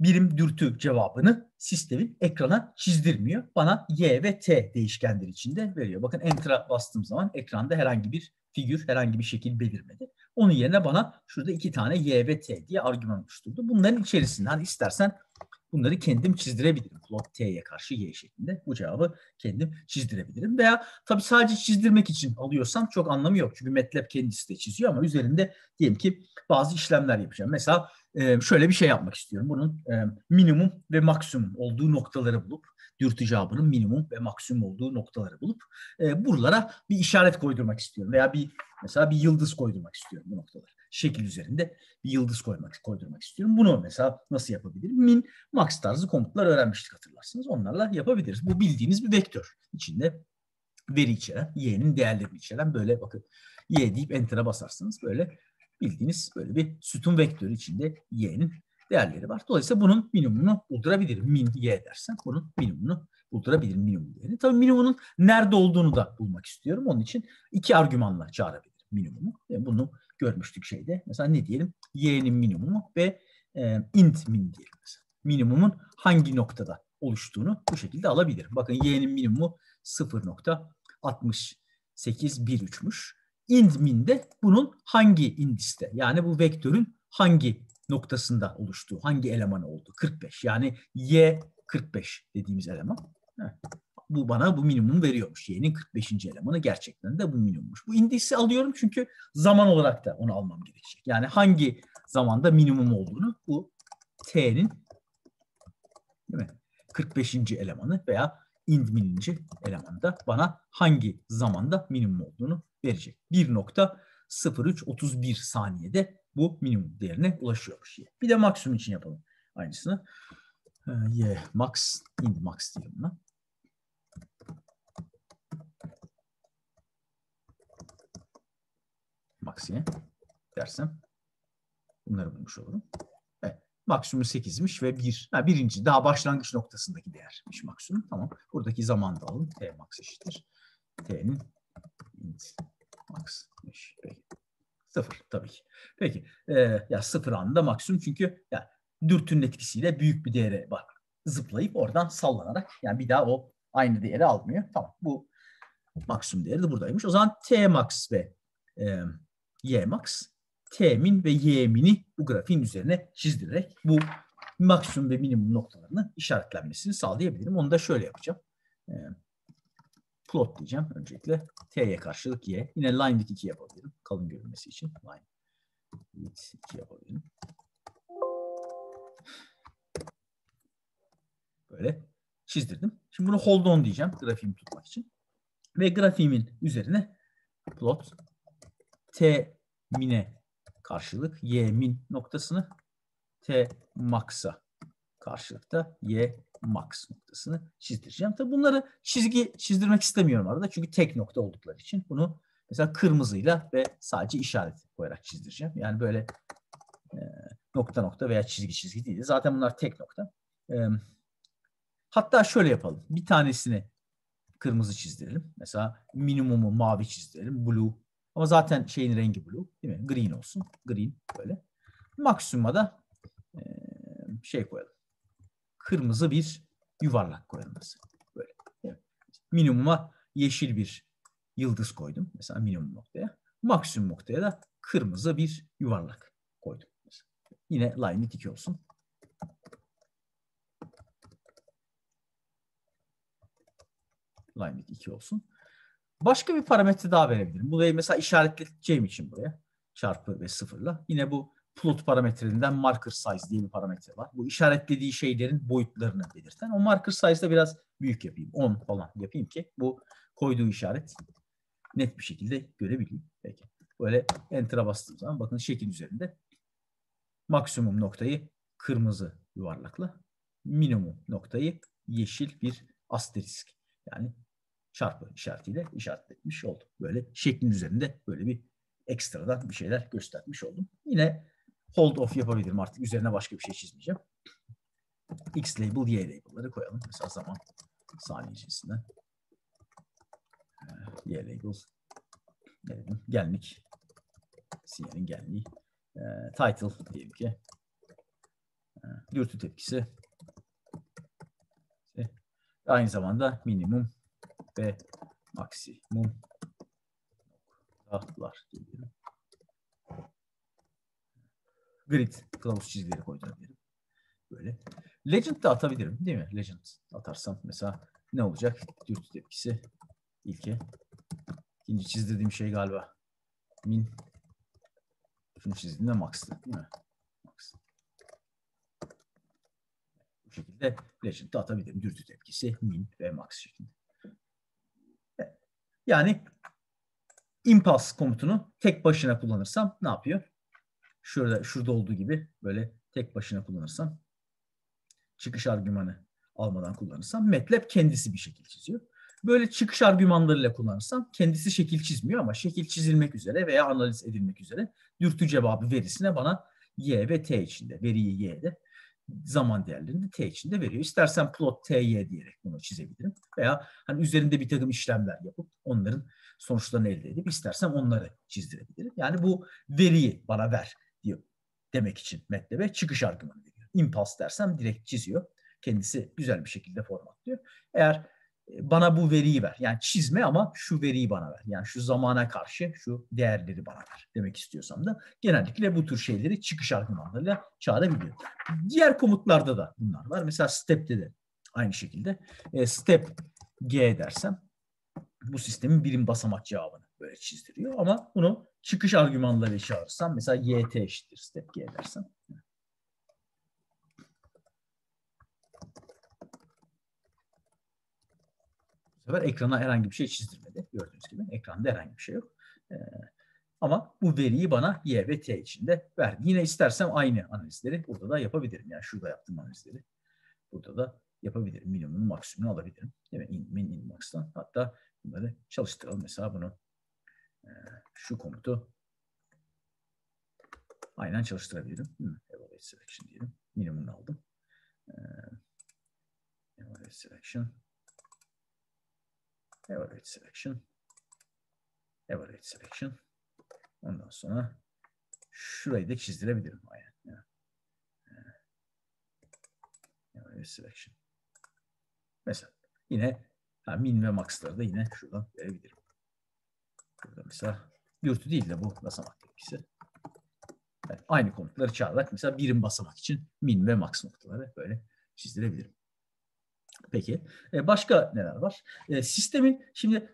birim dürtü cevabını sistemin ekrana çizdirmiyor. Bana y ve t değişkenler içinde veriyor. Bakın enter'a bastığım zaman ekranda herhangi bir figür, herhangi bir şekil belirmedi. Onun yerine bana şurada iki tane y ve t diye argüman oluşturdu. Bunların içerisinde istersen bunları kendim çizdirebilirim. Plot t'ye karşı y şeklinde bu cevabı kendim çizdirebilirim. Veya tabii sadece çizdirmek için alıyorsam çok anlamı yok. Çünkü MATLAB kendisi de çiziyor ama üzerinde diyelim ki bazı işlemler yapacağım. Mesela şöyle bir şey yapmak istiyorum. Bunun minimum ve maksimum olduğu noktaları bulup dürtü cevabının minimum ve maksimum olduğu noktaları bulup buralara bir işaret koydurmak istiyorum. Veya bir mesela bir yıldız koydurmak istiyorum bu noktalara. Şekil üzerinde bir yıldız koymak, koydurmak istiyorum. Bunu mesela nasıl yapabilirim? Min, max tarzı komutlar öğrenmiştik hatırlarsınız. Onlarla yapabiliriz. Bu bildiğiniz bir vektör. içinde veri içeren, y'nin değerlerini içeren böyle bakın y deyip enter'a basarsınız böyle bildiğiniz böyle bir sütun vektörü içinde y'nin değerleri var. Dolayısıyla bunun minimumunu buldurabilirim. Min y dersen bunun minimumunu buldurabilirim minimum değerini. Tabii minimumun nerede olduğunu da bulmak istiyorum. Onun için iki argümanla çağırabilirim minimumu. Yani bunu görmüştük şeyde. Mesela ne diyelim? Y'nin minimumu ve e, int min diyelim mesela. Minimumun hangi noktada oluştuğunu bu şekilde alabilirim. Bakın y'nin minimumu 0.6813'müş. Int min de bunun hangi indiste yani bu vektörün hangi noktasında oluştuğu, hangi elemanı olduğu 45. Yani y 45 dediğimiz eleman. Bu bana bu minimum veriyormuş. Y'nin 45. elemanı gerçekten de bu minimummuş. Bu indisi alıyorum çünkü zaman olarak da onu almam gerekecek. Yani hangi zamanda minimum olduğunu bu t'nin değil mi? 45. elemanı veya int mininci elemanda bana hangi zamanda minimum olduğunu verecek. 1.0331 saniyede bu minimum değerine ulaşıyormuş. Bir de maksimum için yapalım aynısını. Ee, y max, int max diyelim buna. Maxi'ye dersem bunları bulmuş olurum. Evet, maksimum 8'miş ve 1. Ha, birinci daha başlangıç noktasındaki değermiş maksimum. Tamam. Buradaki zaman da alalım. T max eşittir. T'nin int max'mış. Peki. Sıfır tabii ki. Peki. Ee, ya sıfır anında maksimum çünkü yani dürtünün etkisiyle büyük bir değere bak zıplayıp oradan sallanarak yani bir daha o aynı değeri almıyor. Tamam. Bu maksimum değeri de buradaymış. O zaman T max ve e, Y max T min ve Y mini bu grafiğin üzerine çizdirerek bu maksimum ve minimum noktalarını işaretlenmesini sağlayabilirim. Onu da şöyle yapacağım. E, plot diyeceğim öncelikle. T'ye karşılık Y. Yine line with 2 yapabilirim. Kalın görünmesi için. Line with 2 yapabilirim. Böyle çizdirdim. Şimdi bunu hold on diyeceğim grafiğimi tutmak için. Ve grafiğimin üzerine plot t mine karşılık y min noktasını t max'a karşılıkta y max noktasını çizdireceğim. Tabii bunları çizgi çizdirmek istemiyorum arada çünkü tek nokta oldukları için bunu mesela kırmızıyla ve sadece işaret koyarak çizdireceğim. Yani böyle e, nokta nokta veya çizgi çizgi değil. Zaten bunlar tek nokta. E, hatta şöyle yapalım. Bir tanesini kırmızı çizdirelim. Mesela minimumu mavi çizdirelim. Blue. Ama zaten şeyin rengi blue değil mi? Green olsun. Green böyle. Maksimuma da e, şey koyalım. Kırmızı bir yuvarlak koyalım mesela. Böyle. Minimuma yeşil bir yıldız koydum. Mesela minimum noktaya. Maksimum noktaya da kırmızı bir yuvarlak koydum. Mesela. Yine line 2 olsun. line 2 olsun. Başka bir parametre daha verebilirim. Burayı mesela işaretleyeceğim için buraya çarpı ve sıfırla. Yine bu plot parametrelerinden marker size diye bir parametre var. Bu işaretlediği şeylerin boyutlarını belirten. O marker size'da biraz büyük yapayım. 10 falan yapayım ki bu koyduğu işaret net bir şekilde görebileyim. Peki. Böyle enter'a bastığım zaman bakın şekil üzerinde maksimum noktayı kırmızı yuvarlakla minimum noktayı yeşil bir asterisk yani çarpı işaretiyle işaretletmiş oldum. Böyle şeklin üzerinde böyle bir ekstradan bir şeyler göstermiş oldum. Yine hold off yapabilirim artık. Üzerine başka bir şey çizmeyeceğim. X label, Y label'ları koyalım. Mesela zaman saniye cinsinden. Ee, y label. Gelelim. Gelnik. Sinyalin geldiği. E, title diyelim ki. E, dürtü tepkisi. Aynı zamanda minimum ve maksimum noktalar diyelim. Grid kılavuz çizgileri koydurabilirim. Böyle. Legend de atabilirim değil mi? Legend atarsam mesela ne olacak? Dürtü tepkisi ilke. İkinci çizdirdiğim şey galiba min. Şunu çizdiğimde max'tı değil mi? Max. Bu şekilde Legend'da atabilirim. Dürtü tepkisi min ve max şeklinde. Yani impulse komutunu tek başına kullanırsam ne yapıyor? Şurada şurada olduğu gibi böyle tek başına kullanırsam çıkış argümanı almadan kullanırsam MATLAB kendisi bir şekil çiziyor. Böyle çıkış argümanlarıyla kullanırsam kendisi şekil çizmiyor ama şekil çizilmek üzere veya analiz edilmek üzere dürtü cevabı verisine bana y ve t içinde, veriyi y'de zaman değerlerini t içinde veriyor. İstersen plot ty diyerek bunu çizebilirim. Veya hani üzerinde bir takım işlemler yapıp onların sonuçlarını elde edip istersem onları çizdirebilirim. Yani bu veriyi bana ver diyor demek için MATLAB'e çıkış argümanı veriyor. Impulse dersem direkt çiziyor. Kendisi güzel bir şekilde formatlıyor. Eğer bana bu veriyi ver. Yani çizme ama şu veriyi bana ver. Yani şu zamana karşı şu değerleri bana ver demek istiyorsam da genellikle bu tür şeyleri çıkış argümanlarıyla çağırabiliyor. Diğer komutlarda da bunlar var. Mesela step'te de aynı şekilde e, step g dersem bu sistemin birim basamak cevabını böyle çizdiriyor ama bunu çıkış argümanları çağırırsam mesela yt eşittir step g dersem Bu sefer ekrana herhangi bir şey çizdirmedi. Gördüğünüz gibi ekranda herhangi bir şey yok. Ee, ama bu veriyi bana y ve t içinde verdi. Yine istersem aynı analizleri burada da yapabilirim. Yani şurada yaptığım analizleri burada da yapabilirim. Minimum, maksimum alabilirim. Değil mi? In, min, in, max'tan. Hatta bunları çalıştıralım. Mesela bunu e, şu komutu aynen çalıştırabilirim. Hmm, evaluate selection diyelim. Minimum aldım. E, evaluate selection Evaluate selection. Evaluate selection. Ondan sonra şurayı da çizdirebilirim. Yani. Evaluate selection. Mesela yine ha, min ve max'ları da yine şuradan verebilirim. Burada mesela dürtü değil de bu basamak tepkisi. Evet, aynı komutları çağırarak mesela birim basamak için min ve max noktaları böyle çizdirebilirim. Peki. E, başka neler var? E, sistemin şimdi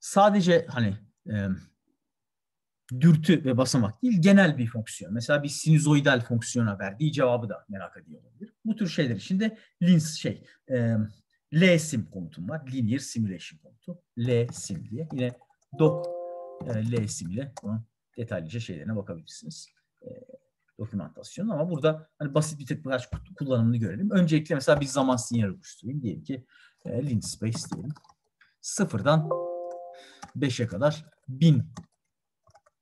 sadece hani e, dürtü ve basamak değil genel bir fonksiyon. Mesela bir sinüzoidal fonksiyona verdiği cevabı da merak ediyor olabilir. Bu tür şeyler için de lins şey e, LSIM komutum var. Linear Simulation komutu. LSIM diye. Yine doc e, LSIM ile detaylıca şeylerine bakabilirsiniz. E, dokümantasyonu ama burada hani basit bir birkaç kullanımını görelim. Öncelikle mesela bir zaman sinyali oluşturayım. Diyelim ki e, lint space diyelim. Sıfırdan 5'e kadar 1000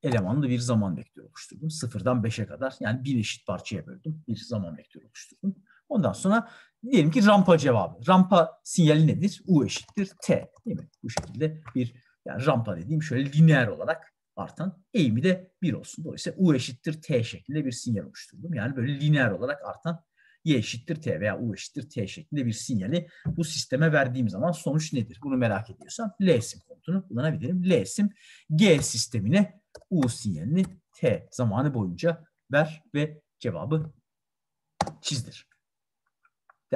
elemanlı bir zaman vektörü oluşturdum. Sıfırdan 5'e kadar yani bir eşit parçaya böldüm. Bir zaman vektörü oluşturdum. Ondan sonra diyelim ki rampa cevabı. Rampa sinyali nedir? U eşittir T. Değil mi? Bu şekilde bir yani rampa dediğim şöyle lineer olarak artan eğimi de 1 olsun. Dolayısıyla U eşittir T şeklinde bir sinyal oluşturdum. Yani böyle lineer olarak artan Y eşittir T veya U eşittir T şeklinde bir sinyali bu sisteme verdiğim zaman sonuç nedir? Bunu merak ediyorsam L'sim komutunu kullanabilirim. L'sim G sistemine U sinyalini T zamanı boyunca ver ve cevabı çizdir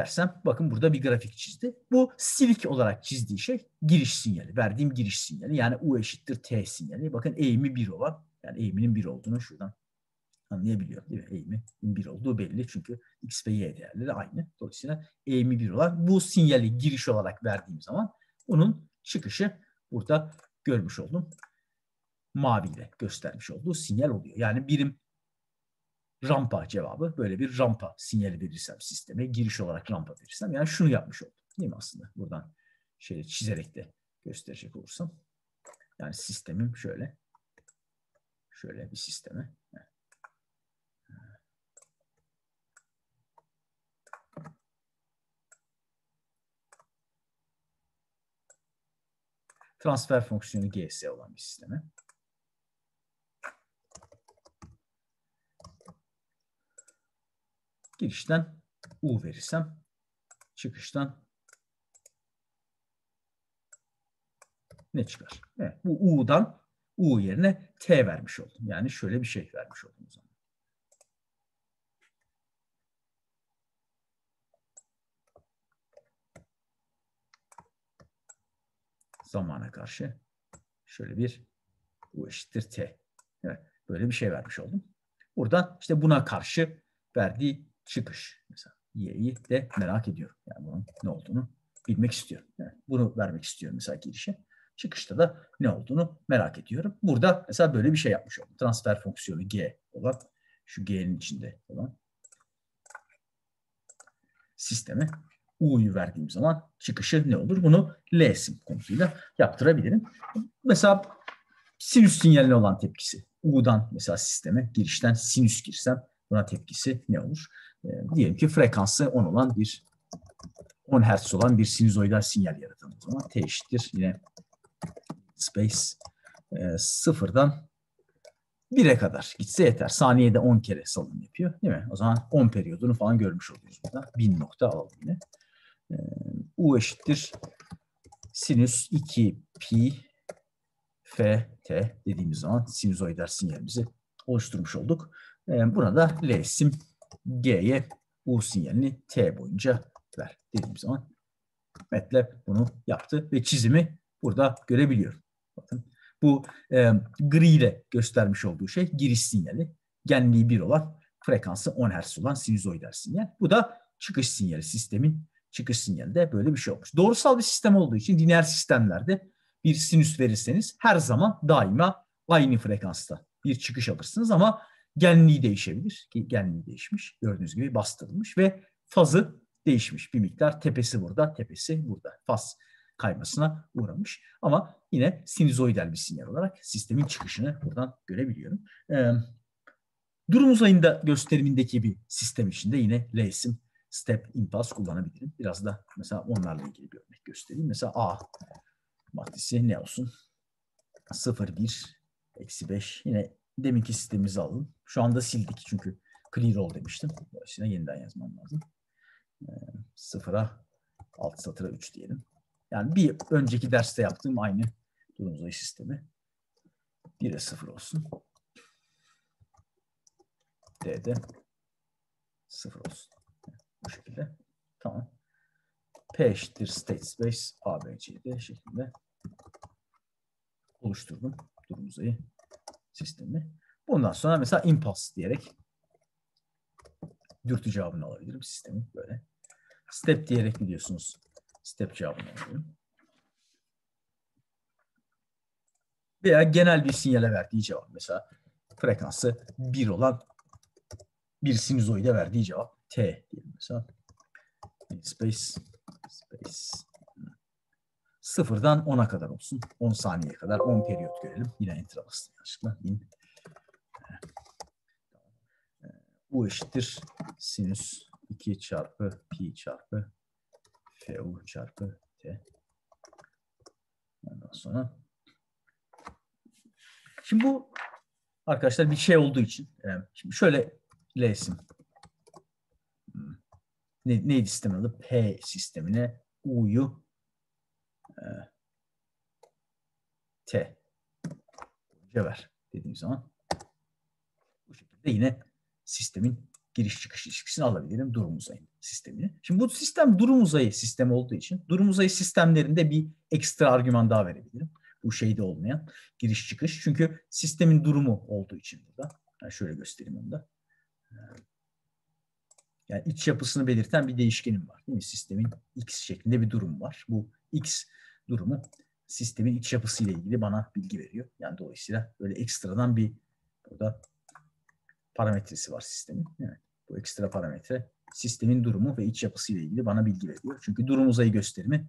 dersem bakın burada bir grafik çizdi. Bu silik olarak çizdiği şey giriş sinyali. Verdiğim giriş sinyali yani U eşittir T sinyali. Bakın eğimi 1 olan yani eğiminin 1 olduğunu şuradan anlayabiliyor. Değil mi? Eğimi 1 olduğu belli çünkü X ve Y değerleri aynı. Dolayısıyla eğimi 1 olan bu sinyali giriş olarak verdiğim zaman bunun çıkışı burada görmüş oldum. Maviyle göstermiş olduğu sinyal oluyor. Yani birim rampa cevabı. Böyle bir rampa sinyali verirsem sisteme, giriş olarak rampa verirsem yani şunu yapmış oldum. Değil mi aslında? Buradan şöyle çizerek de gösterecek olursam. Yani sistemim şöyle. Şöyle bir sisteme. Transfer fonksiyonu GS olan bir sisteme. Girişten U verirsem çıkıştan ne çıkar? Evet, bu U'dan U yerine T vermiş oldum. Yani şöyle bir şey vermiş oldum o zaman. Zamana karşı şöyle bir U eşittir T. Evet, böyle bir şey vermiş oldum. Buradan işte buna karşı verdiği çıkış. Mesela y'yi de merak ediyorum. Yani bunun ne olduğunu bilmek istiyorum. Yani bunu vermek istiyorum mesela girişe. Çıkışta da ne olduğunu merak ediyorum. Burada mesela böyle bir şey yapmış oldum. Transfer fonksiyonu g olan şu g'nin içinde olan sisteme U'yu verdiğim zaman çıkışı ne olur? Bunu L sim konusuyla yaptırabilirim. Mesela sinüs sinyaline olan tepkisi. U'dan mesela sisteme girişten sinüs girsem buna tepkisi ne olur? E, diyelim ki frekansı 10 olan bir 10 Hz olan bir sinüzoidal sinyal yaratalım o zaman. T eşittir yine space e, sıfırdan 1'e kadar gitse yeter. Saniyede 10 kere salım yapıyor değil mi? O zaman 10 periyodunu falan görmüş oluyoruz burada. 1000 nokta alalım yine. E, U eşittir sinüs 2 pi f t dediğimiz zaman sinüzoidal sinyalimizi oluşturmuş olduk. E, buna da L sim G'ye U sinyalini T boyunca ver dediğim zaman MATLAB bunu yaptı ve çizimi burada görebiliyorum. Bakın bu e, gri ile göstermiş olduğu şey giriş sinyali. Genliği 1 olan frekansı 10 Hz olan sinüzoidal sinyal. Bu da çıkış sinyali sistemin çıkış sinyali de böyle bir şey olmuş. Doğrusal bir sistem olduğu için lineer sistemlerde bir sinüs verirseniz her zaman daima aynı frekansta bir çıkış alırsınız ama genliği değişebilir. Genliği değişmiş. Gördüğünüz gibi bastırılmış ve fazı değişmiş. Bir miktar tepesi burada, tepesi burada. Faz kaymasına uğramış. Ama yine sinüzoidal bir sinyal olarak sistemin çıkışını buradan görebiliyorum. Ee, durum uzayında gösterimindeki bir sistem içinde yine L-sim step impulse kullanabilirim. Biraz da mesela onlarla ilgili bir örnek göstereyim. Mesela A maddesi ne olsun? 0, 1, eksi 5. Yine deminki sistemimizi alın. Şu anda sildik çünkü clear all demiştim. Dolayısıyla yeniden yazmam lazım. E, sıfıra alt satıra 3 diyelim. Yani bir önceki derste yaptığım aynı durum uzayı sistemi. 1'e 0 olsun. D'de 0 olsun. Bu şekilde. Tamam. P eşittir state space ABCD şeklinde oluşturdum durum uzayı sistemi. Bundan sonra mesela impulse diyerek dürtü cevabını alabilirim sistemin böyle. Step diyerek biliyorsunuz step cevabını alıyorum. Veya genel bir sinyale verdiği cevap. Mesela frekansı 1 olan bir sinüzoide verdiği cevap T diyelim mesela. Space space sıfırdan 10'a kadar olsun. 10 saniye kadar 10 periyot görelim. Yine enter bastım yanlışlıkla. U eşittir sinüs 2 çarpı pi çarpı fu çarpı t. Ondan sonra şimdi bu arkadaşlar bir şey olduğu için şimdi şöyle L'sim hmm. ne, neydi sistemin adı? P sistemine U'yu e, T ver dediğim zaman bu şekilde yine sistemin giriş çıkış ilişkisini alabilirim durum uzayı sistemini. Şimdi bu sistem durum uzayı sistemi olduğu için durum uzayı sistemlerinde bir ekstra argüman daha verebilirim. Bu şeyde olmayan giriş çıkış. Çünkü sistemin durumu olduğu için burada. Yani şöyle göstereyim onu da. Yani iç yapısını belirten bir değişkenim var. Değil mi? Sistemin x şeklinde bir durum var. Bu x durumu sistemin iç yapısıyla ilgili bana bilgi veriyor. Yani dolayısıyla böyle ekstradan bir burada parametresi var sistemin. Evet, bu ekstra parametre sistemin durumu ve iç yapısıyla ilgili bana bilgi veriyor. Çünkü durum uzayı gösterimi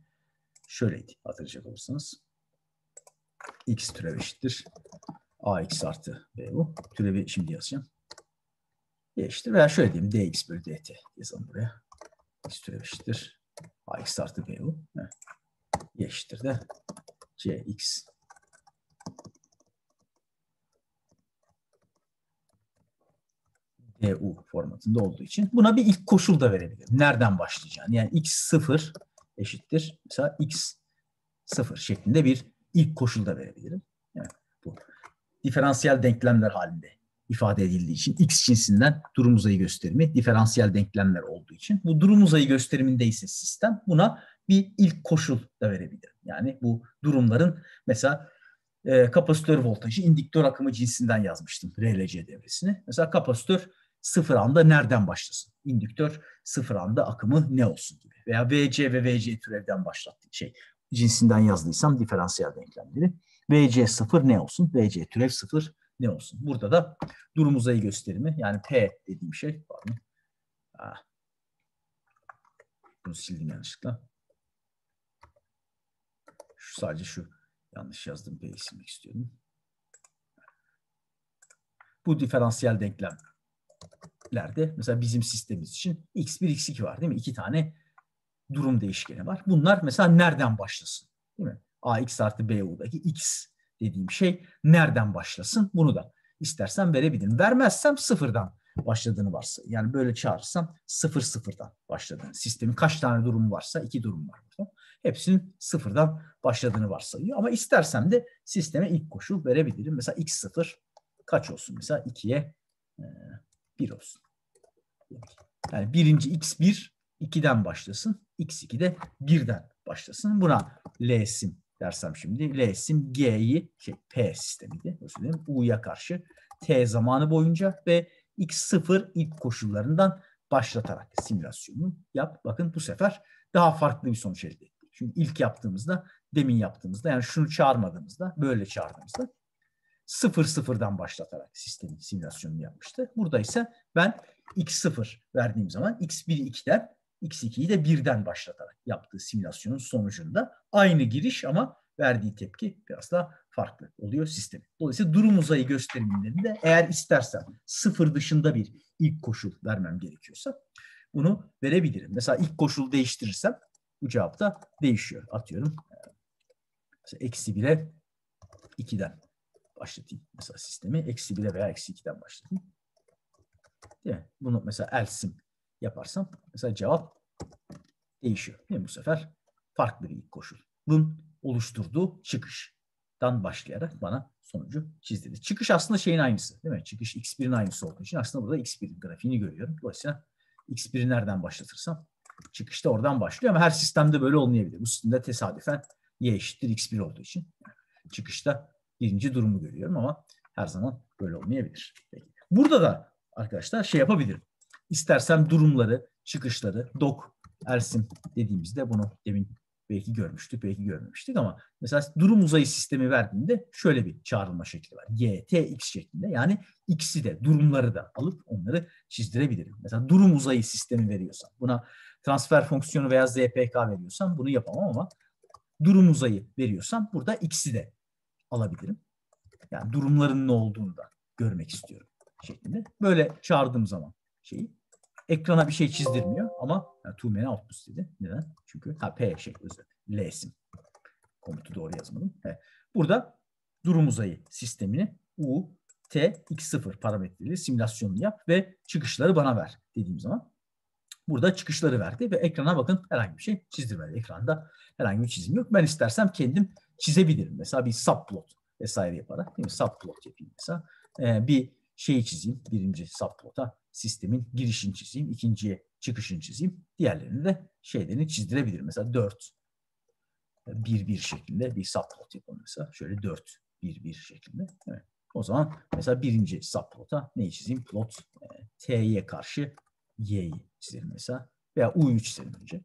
şöyleydi hatırlayacak olursanız. x türev eşittir. ax artı bu. Türevi şimdi yazacağım. y eşittir veya şöyle diyeyim dx bölü dt yazalım buraya. x türev eşittir. ax artı bu. Evet. y eşittir de cx DU formatında olduğu için buna bir ilk koşul da verebilirim. Nereden başlayacağını. Yani x 0 eşittir. Mesela x 0 şeklinde bir ilk koşul da verebilirim. Yani bu diferansiyel denklemler halinde ifade edildiği için x cinsinden durum uzayı gösterimi diferansiyel denklemler olduğu için bu durum uzayı gösteriminde ise sistem buna bir ilk koşul da verebilirim. Yani bu durumların mesela e, kapasitör voltajı indüktör akımı cinsinden yazmıştım RLC devresini. Mesela kapasitör sıfır anda nereden başlasın? İndüktör sıfır anda akımı ne olsun gibi. Veya VC ve VC türevden başlattı şey cinsinden yazdıysam diferansiyel denklemleri. VC sıfır ne olsun? VC türev sıfır ne olsun? Burada da durum uzayı gösterimi yani P dediğim şey var mı? Bunu sildim yanlışlıkla. Şu sadece şu yanlış yazdım. P'yi silmek istiyordum. Bu diferansiyel denklemlerde mesela bizim sistemimiz için x1, x2 var değil mi? İki tane durum değişkeni var. Bunlar mesela nereden başlasın? Değil mi? ax artı bu'daki x dediğim şey nereden başlasın? Bunu da istersen verebilirim. Vermezsem sıfırdan başladığını varsa. Yani böyle çağırırsam sıfır sıfırdan başladığını. Sistemin kaç tane durum varsa iki durum var burada. Hepsinin sıfırdan başladığını varsayıyor. Ama istersem de sisteme ilk koşul verebilirim. Mesela x sıfır kaç olsun? Mesela 2'ye e, 1 olsun. Yani birinci x1 2'den başlasın. x2 de 1'den başlasın. Buna L'sim dersem şimdi L'sim G'yi şey, P sistemiydi. Özür U'ya karşı T zamanı boyunca ve X0 ilk koşullarından başlatarak simülasyonunu yap. Bakın bu sefer daha farklı bir sonuç elde ettik. Çünkü ilk yaptığımızda, demin yaptığımızda yani şunu çağırmadığımızda, böyle çağırdığımızda sıfır sıfırdan başlatarak sistemin simülasyonunu yapmıştı. Burada ise ben x0 verdiğim zaman x1'i 2'den x2'yi de 1'den başlatarak yaptığı simülasyonun sonucunda aynı giriş ama verdiği tepki biraz daha farklı oluyor sistemi. Dolayısıyla durum uzayı gösterimlerinde eğer istersem sıfır dışında bir ilk koşul vermem gerekiyorsa bunu verebilirim. Mesela ilk koşul değiştirirsem bu cevap da değişiyor. Atıyorum eksi 1'e 2'den başlatayım mesela sistemi. Eksi 1'e veya eksi 2'den başlatayım. Değil mi? Bunu mesela elsim yaparsam mesela cevap değişiyor. Mi? Bu sefer farklı bir ilk koşulun oluşturduğu çıkıştan başlayarak bana sonucu çizdirdi. Çıkış aslında şeyin aynısı değil mi? Çıkış x1'in aynısı olduğu için aslında burada x1'in grafiğini görüyorum. Dolayısıyla x1'i nereden başlatırsam çıkış da oradan başlıyor ama her sistemde böyle olmayabilir. Bu sistemde tesadüfen y eşittir x1 olduğu için çıkışta birinci durumu görüyorum ama her zaman böyle olmayabilir. Peki. Burada da arkadaşlar şey yapabilirim. İstersem durumları, çıkışları, dok, ersim dediğimizde bunu demin belki görmüştük, belki görmemiştik ama mesela durum uzayı sistemi verdiğinde şöyle bir çağrılma şekli var. Y, T, X şeklinde. Yani X'i de, durumları da alıp onları çizdirebilirim. Mesela durum uzayı sistemi veriyorsam, buna transfer fonksiyonu veya ZPK veriyorsam bunu yapamam ama durum uzayı veriyorsam burada X'i de alabilirim. Yani durumların ne olduğunu da görmek istiyorum şeklinde. Böyle çağırdığım zaman şeyi ekrana bir şey çizdirmiyor ama yani two man output dedi. Neden? Çünkü ha P şey özür L'sim. Komutu doğru yazmadım. Evet. Burada durum uzayı sistemini U, T, X0 parametreli simülasyonunu yap ve çıkışları bana ver dediğim zaman burada çıkışları verdi ve ekrana bakın herhangi bir şey çizdirmedi. Ekranda herhangi bir çizim yok. Ben istersem kendim çizebilirim. Mesela bir subplot vesaire yaparak değil mi? Subplot yapayım mesela. Ee, bir şeyi çizeyim. Birinci subplot'a sistemin girişini çizeyim. ikinciye çıkışını çizeyim. Diğerlerini de şeylerini çizdirebilirim. Mesela 4 1 1 şeklinde bir subplot yapalım mesela. Şöyle 4 1 1 şeklinde. Evet. O zaman mesela birinci subplot'a neyi çizeyim? Plot e, t'ye karşı y'yi çizelim mesela. Veya u'yu çizelim önce.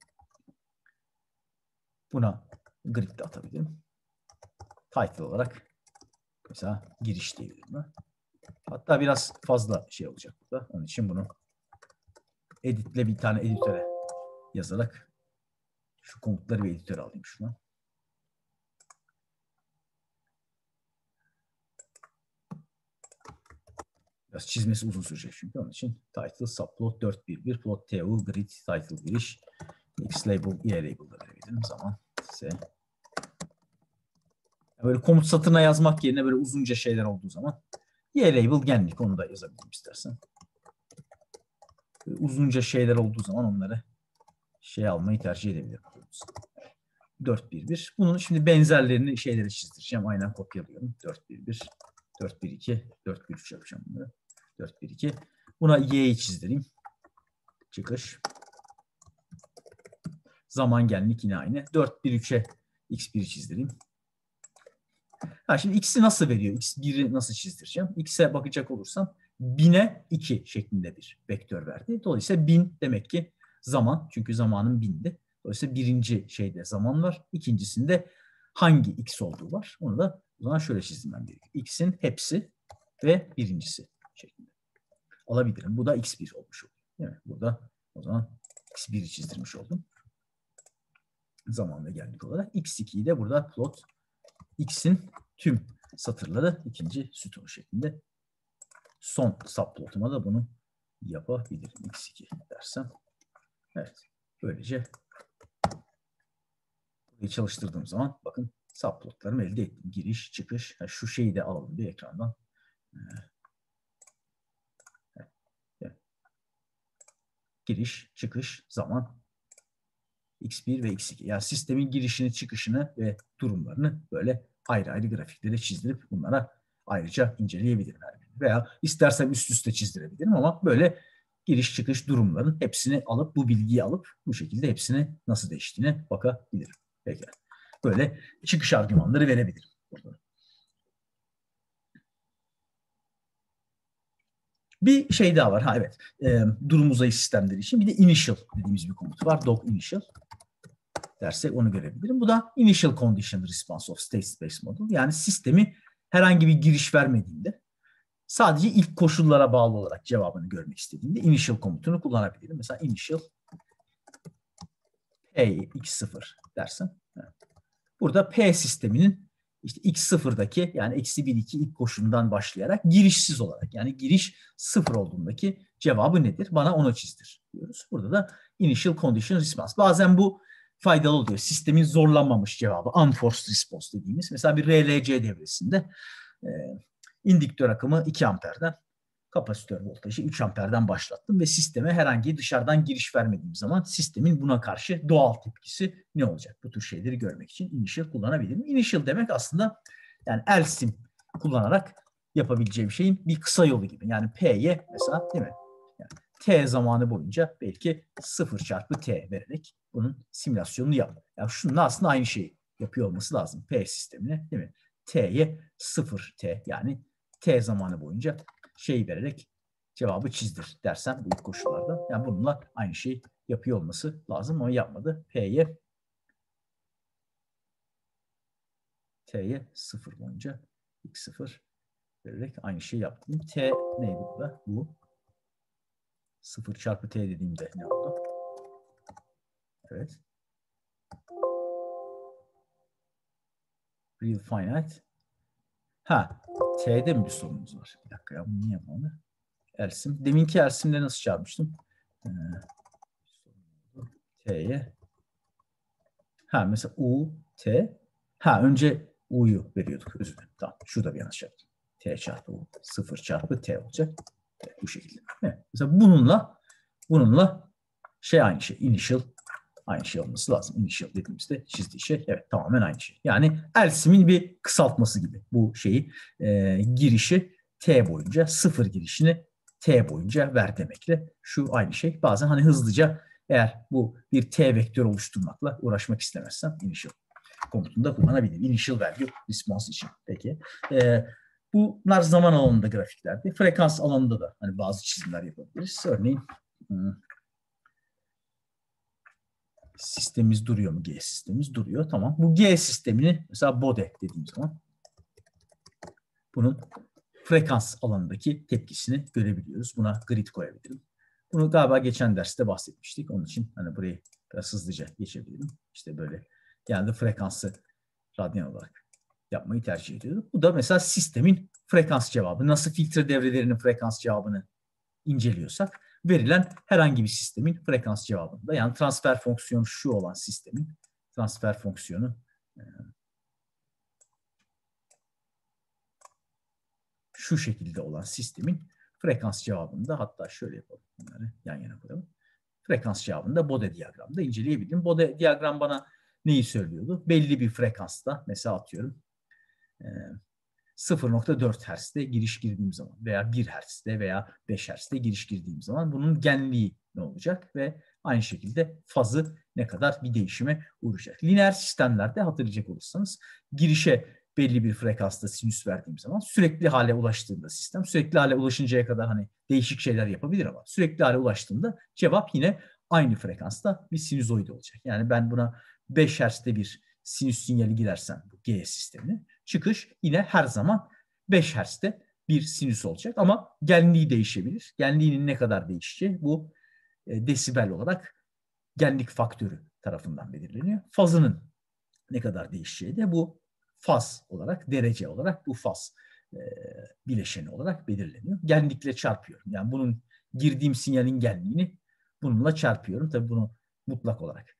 Buna grid de atabilirim. Title olarak mesela giriş diyebilirim. Hatta biraz fazla şey olacak burada. Onun için bunu editle bir tane editöre yazarak şu komutları bir editöre alayım şuna. Biraz çizmesi uzun sürecek çünkü onun için title subplot 411 plot tu grid title giriş x label y label verebilirim zaman ise böyle komut satırına yazmak yerine böyle uzunca şeyler olduğu zaman y label genlik onu da yazabilirim istersen. Uzunca şeyler olduğu zaman onları şey almayı tercih edebilirim. 411. Bunun şimdi benzerlerini şeyleri çizdireceğim. Aynen kopyalıyorum. 411, 412, 413 yapacağım bunları. 412. Buna y'yi çizdireyim. Çıkış. Zaman genlik yine aynı. 413'e x1'i çizdireyim. Ha, şimdi x'i nasıl veriyor? x1'i nasıl çizdireceğim? x'e bakacak olursam 1000'e 2 şeklinde bir vektör verdi. Dolayısıyla 1000 demek ki zaman. Çünkü zamanın 1000'di. Dolayısıyla birinci şeyde zaman var. İkincisinde hangi x olduğu var. Onu da o zaman şöyle çizmem gerekiyor. x'in hepsi ve birincisi şeklinde. Alabilirim. Bu da x1 olmuş oluyor. Değil? Burada o zaman x1'i çizdirmiş oldum. zaman ve genlik olarak. X2'yi de burada plot X'in tüm satırları ikinci sütun şeklinde. Son subplotuma da bunu yapabilirim. X2 dersem. Evet. Böylece burayı çalıştırdığım zaman bakın subplotlarımı elde ettim. Giriş, çıkış. Yani şu şeyi de alalım bir ekrandan. Giriş, çıkış, zaman, X1 ve X2. Yani sistemin girişini, çıkışını ve durumlarını böyle ayrı ayrı grafiklere çizdirip bunlara ayrıca inceleyebilirim. Veya istersem üst üste çizdirebilirim ama böyle giriş çıkış durumların hepsini alıp bu bilgiyi alıp bu şekilde hepsini nasıl değiştiğine bakabilirim. Peki. Böyle çıkış argümanları verebilirim. Burada. Bir şey daha var. Ha evet. E, durum uzayı sistemleri için bir de initial dediğimiz bir komut var. Doc initial dersek onu görebilirim. Bu da initial condition response of state space model. Yani sistemi herhangi bir giriş vermediğinde sadece ilk koşullara bağlı olarak cevabını görmek istediğinde initial komutunu kullanabilirim. Mesela initial P x0 dersem. Burada P sisteminin işte x0'daki yani eksi 1 2 ilk koşulundan başlayarak girişsiz olarak yani giriş sıfır olduğundaki cevabı nedir? Bana onu çizdir diyoruz. Burada da initial condition response. Bazen bu faydalı oluyor. Sistemin zorlanmamış cevabı unforced response dediğimiz. Mesela bir RLC devresinde e, indiktör akımı 2 amperden kapasitör voltajı 3 amperden başlattım ve sisteme herhangi dışarıdan giriş vermediğim zaman sistemin buna karşı doğal tepkisi ne olacak? Bu tür şeyleri görmek için initial kullanabilirim. Initial demek aslında yani elsim kullanarak yapabileceğim şeyin bir kısa yolu gibi. Yani P'ye mesela değil mi? T zamanı boyunca belki 0 çarpı T vererek bunun simülasyonunu yap. Yani şunun aslında aynı şeyi yapıyor olması lazım. P sistemine değil mi? T'ye 0 T yani T zamanı boyunca şey vererek cevabı çizdir dersem bu koşullarda. Yani bununla aynı şeyi yapıyor olması lazım ama yapmadı. P'ye T'ye 0 boyunca x0 vererek aynı şeyi yaptım. T neydi burada? Bu. 0 çarpı T dediğimde ne oldu? Evet. Real finite. Ha, T'de mi bir sorunumuz var? Bir dakika ya bunu niye yapmalı? Ersim. Deminki Ersim'de nasıl çağırmıştım? Ee, T'ye. Ha mesela U, T. Ha önce U'yu veriyorduk. Özür dilerim. Tamam. Şurada bir yanlış yaptım. T çarpı U. 0 çarpı T olacak. Bu şekilde. Evet. Mesela bununla bununla şey aynı şey. Initial aynı şey olması lazım. Initial dediğimizde çizdiği şey evet tamamen aynı şey. Yani else'min bir kısaltması gibi bu şeyi e, girişi t boyunca sıfır girişini t boyunca ver demekle şu aynı şey. Bazen hani hızlıca eğer bu bir t vektör oluşturmakla uğraşmak istemezsem initial komutunda kullanabilirim. Initial value response için. Peki. E, bunlar zaman alanında grafiklerde. Frekans alanında da hani bazı çizimler yapabiliriz. Örneğin hmm, sistemimiz duruyor mu? G sistemimiz duruyor. Tamam. Bu G sistemini mesela bode dediğim zaman bunun frekans alanındaki tepkisini görebiliyoruz. Buna grid koyabilirim. Bunu galiba geçen derste bahsetmiştik. Onun için hani burayı biraz hızlıca geçebilirim. İşte böyle genelde frekansı radyan olarak yapmayı tercih ediyorum. Bu da mesela sistemin frekans cevabı. Nasıl filtre devrelerinin frekans cevabını inceliyorsak verilen herhangi bir sistemin frekans cevabında yani transfer fonksiyonu şu olan sistemin transfer fonksiyonu e, şu şekilde olan sistemin frekans cevabında hatta şöyle yapalım bunları yan yana koyalım. Frekans cevabında Bode diyagramda inceleyebilirim. Bode diyagram bana neyi söylüyordu? Belli bir frekansta mesela atıyorum 0.4 Hz'de giriş girdiğim zaman veya 1 Hz'de veya 5 Hz'de giriş girdiğim zaman bunun genliği ne olacak ve aynı şekilde fazı ne kadar bir değişime uğrayacak. Lineer sistemlerde hatırlayacak olursanız girişe belli bir frekansta sinüs verdiğim zaman sürekli hale ulaştığında sistem sürekli hale ulaşıncaya kadar hani değişik şeyler yapabilir ama sürekli hale ulaştığında cevap yine aynı frekansta bir sinüzoid olacak. Yani ben buna 5 Hz'de bir sinüs sinyali girersem bu G sistemine çıkış yine her zaman 5 Hz'de bir sinüs olacak ama genliği değişebilir. Genliğinin ne kadar değişeceği bu e, desibel olarak genlik faktörü tarafından belirleniyor. Fazının ne kadar değişeceği de bu faz olarak, derece olarak bu faz e, bileşeni olarak belirleniyor. Genlikle çarpıyorum. Yani bunun girdiğim sinyalin genliğini bununla çarpıyorum. Tabii bunu mutlak olarak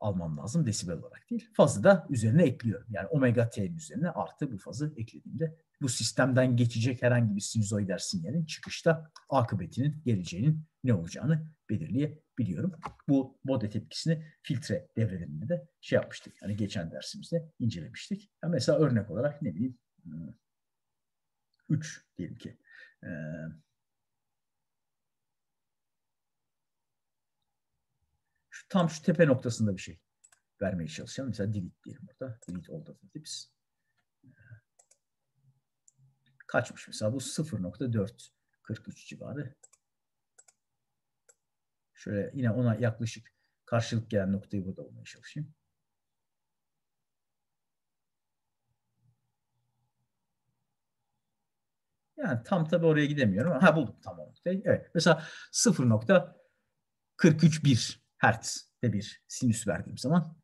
almam lazım desibel olarak değil. Fazı da üzerine ekliyorum. Yani omega t'nin üzerine artı bu fazı eklediğimde bu sistemden geçecek herhangi bir sinüzoidal sinyalin çıkışta akıbetinin geleceğinin ne olacağını belirleyebiliyorum. Bu Bode tepkisini filtre devrelerinde de şey yapmıştık. Yani geçen dersimizde incelemiştik. Yani mesela örnek olarak ne bileyim 3 diyelim ki tam şu tepe noktasında bir şey vermeye çalışalım. Mesela delete diyelim burada. Delete data tips. Kaçmış mesela bu 0.4 43 civarı. Şöyle yine ona yaklaşık karşılık gelen noktayı burada bulmaya çalışayım. Yani tam tabi oraya gidemiyorum. Ha buldum tam o noktayı. Evet. Mesela 0.431 Hz de bir sinüs verdiğim zaman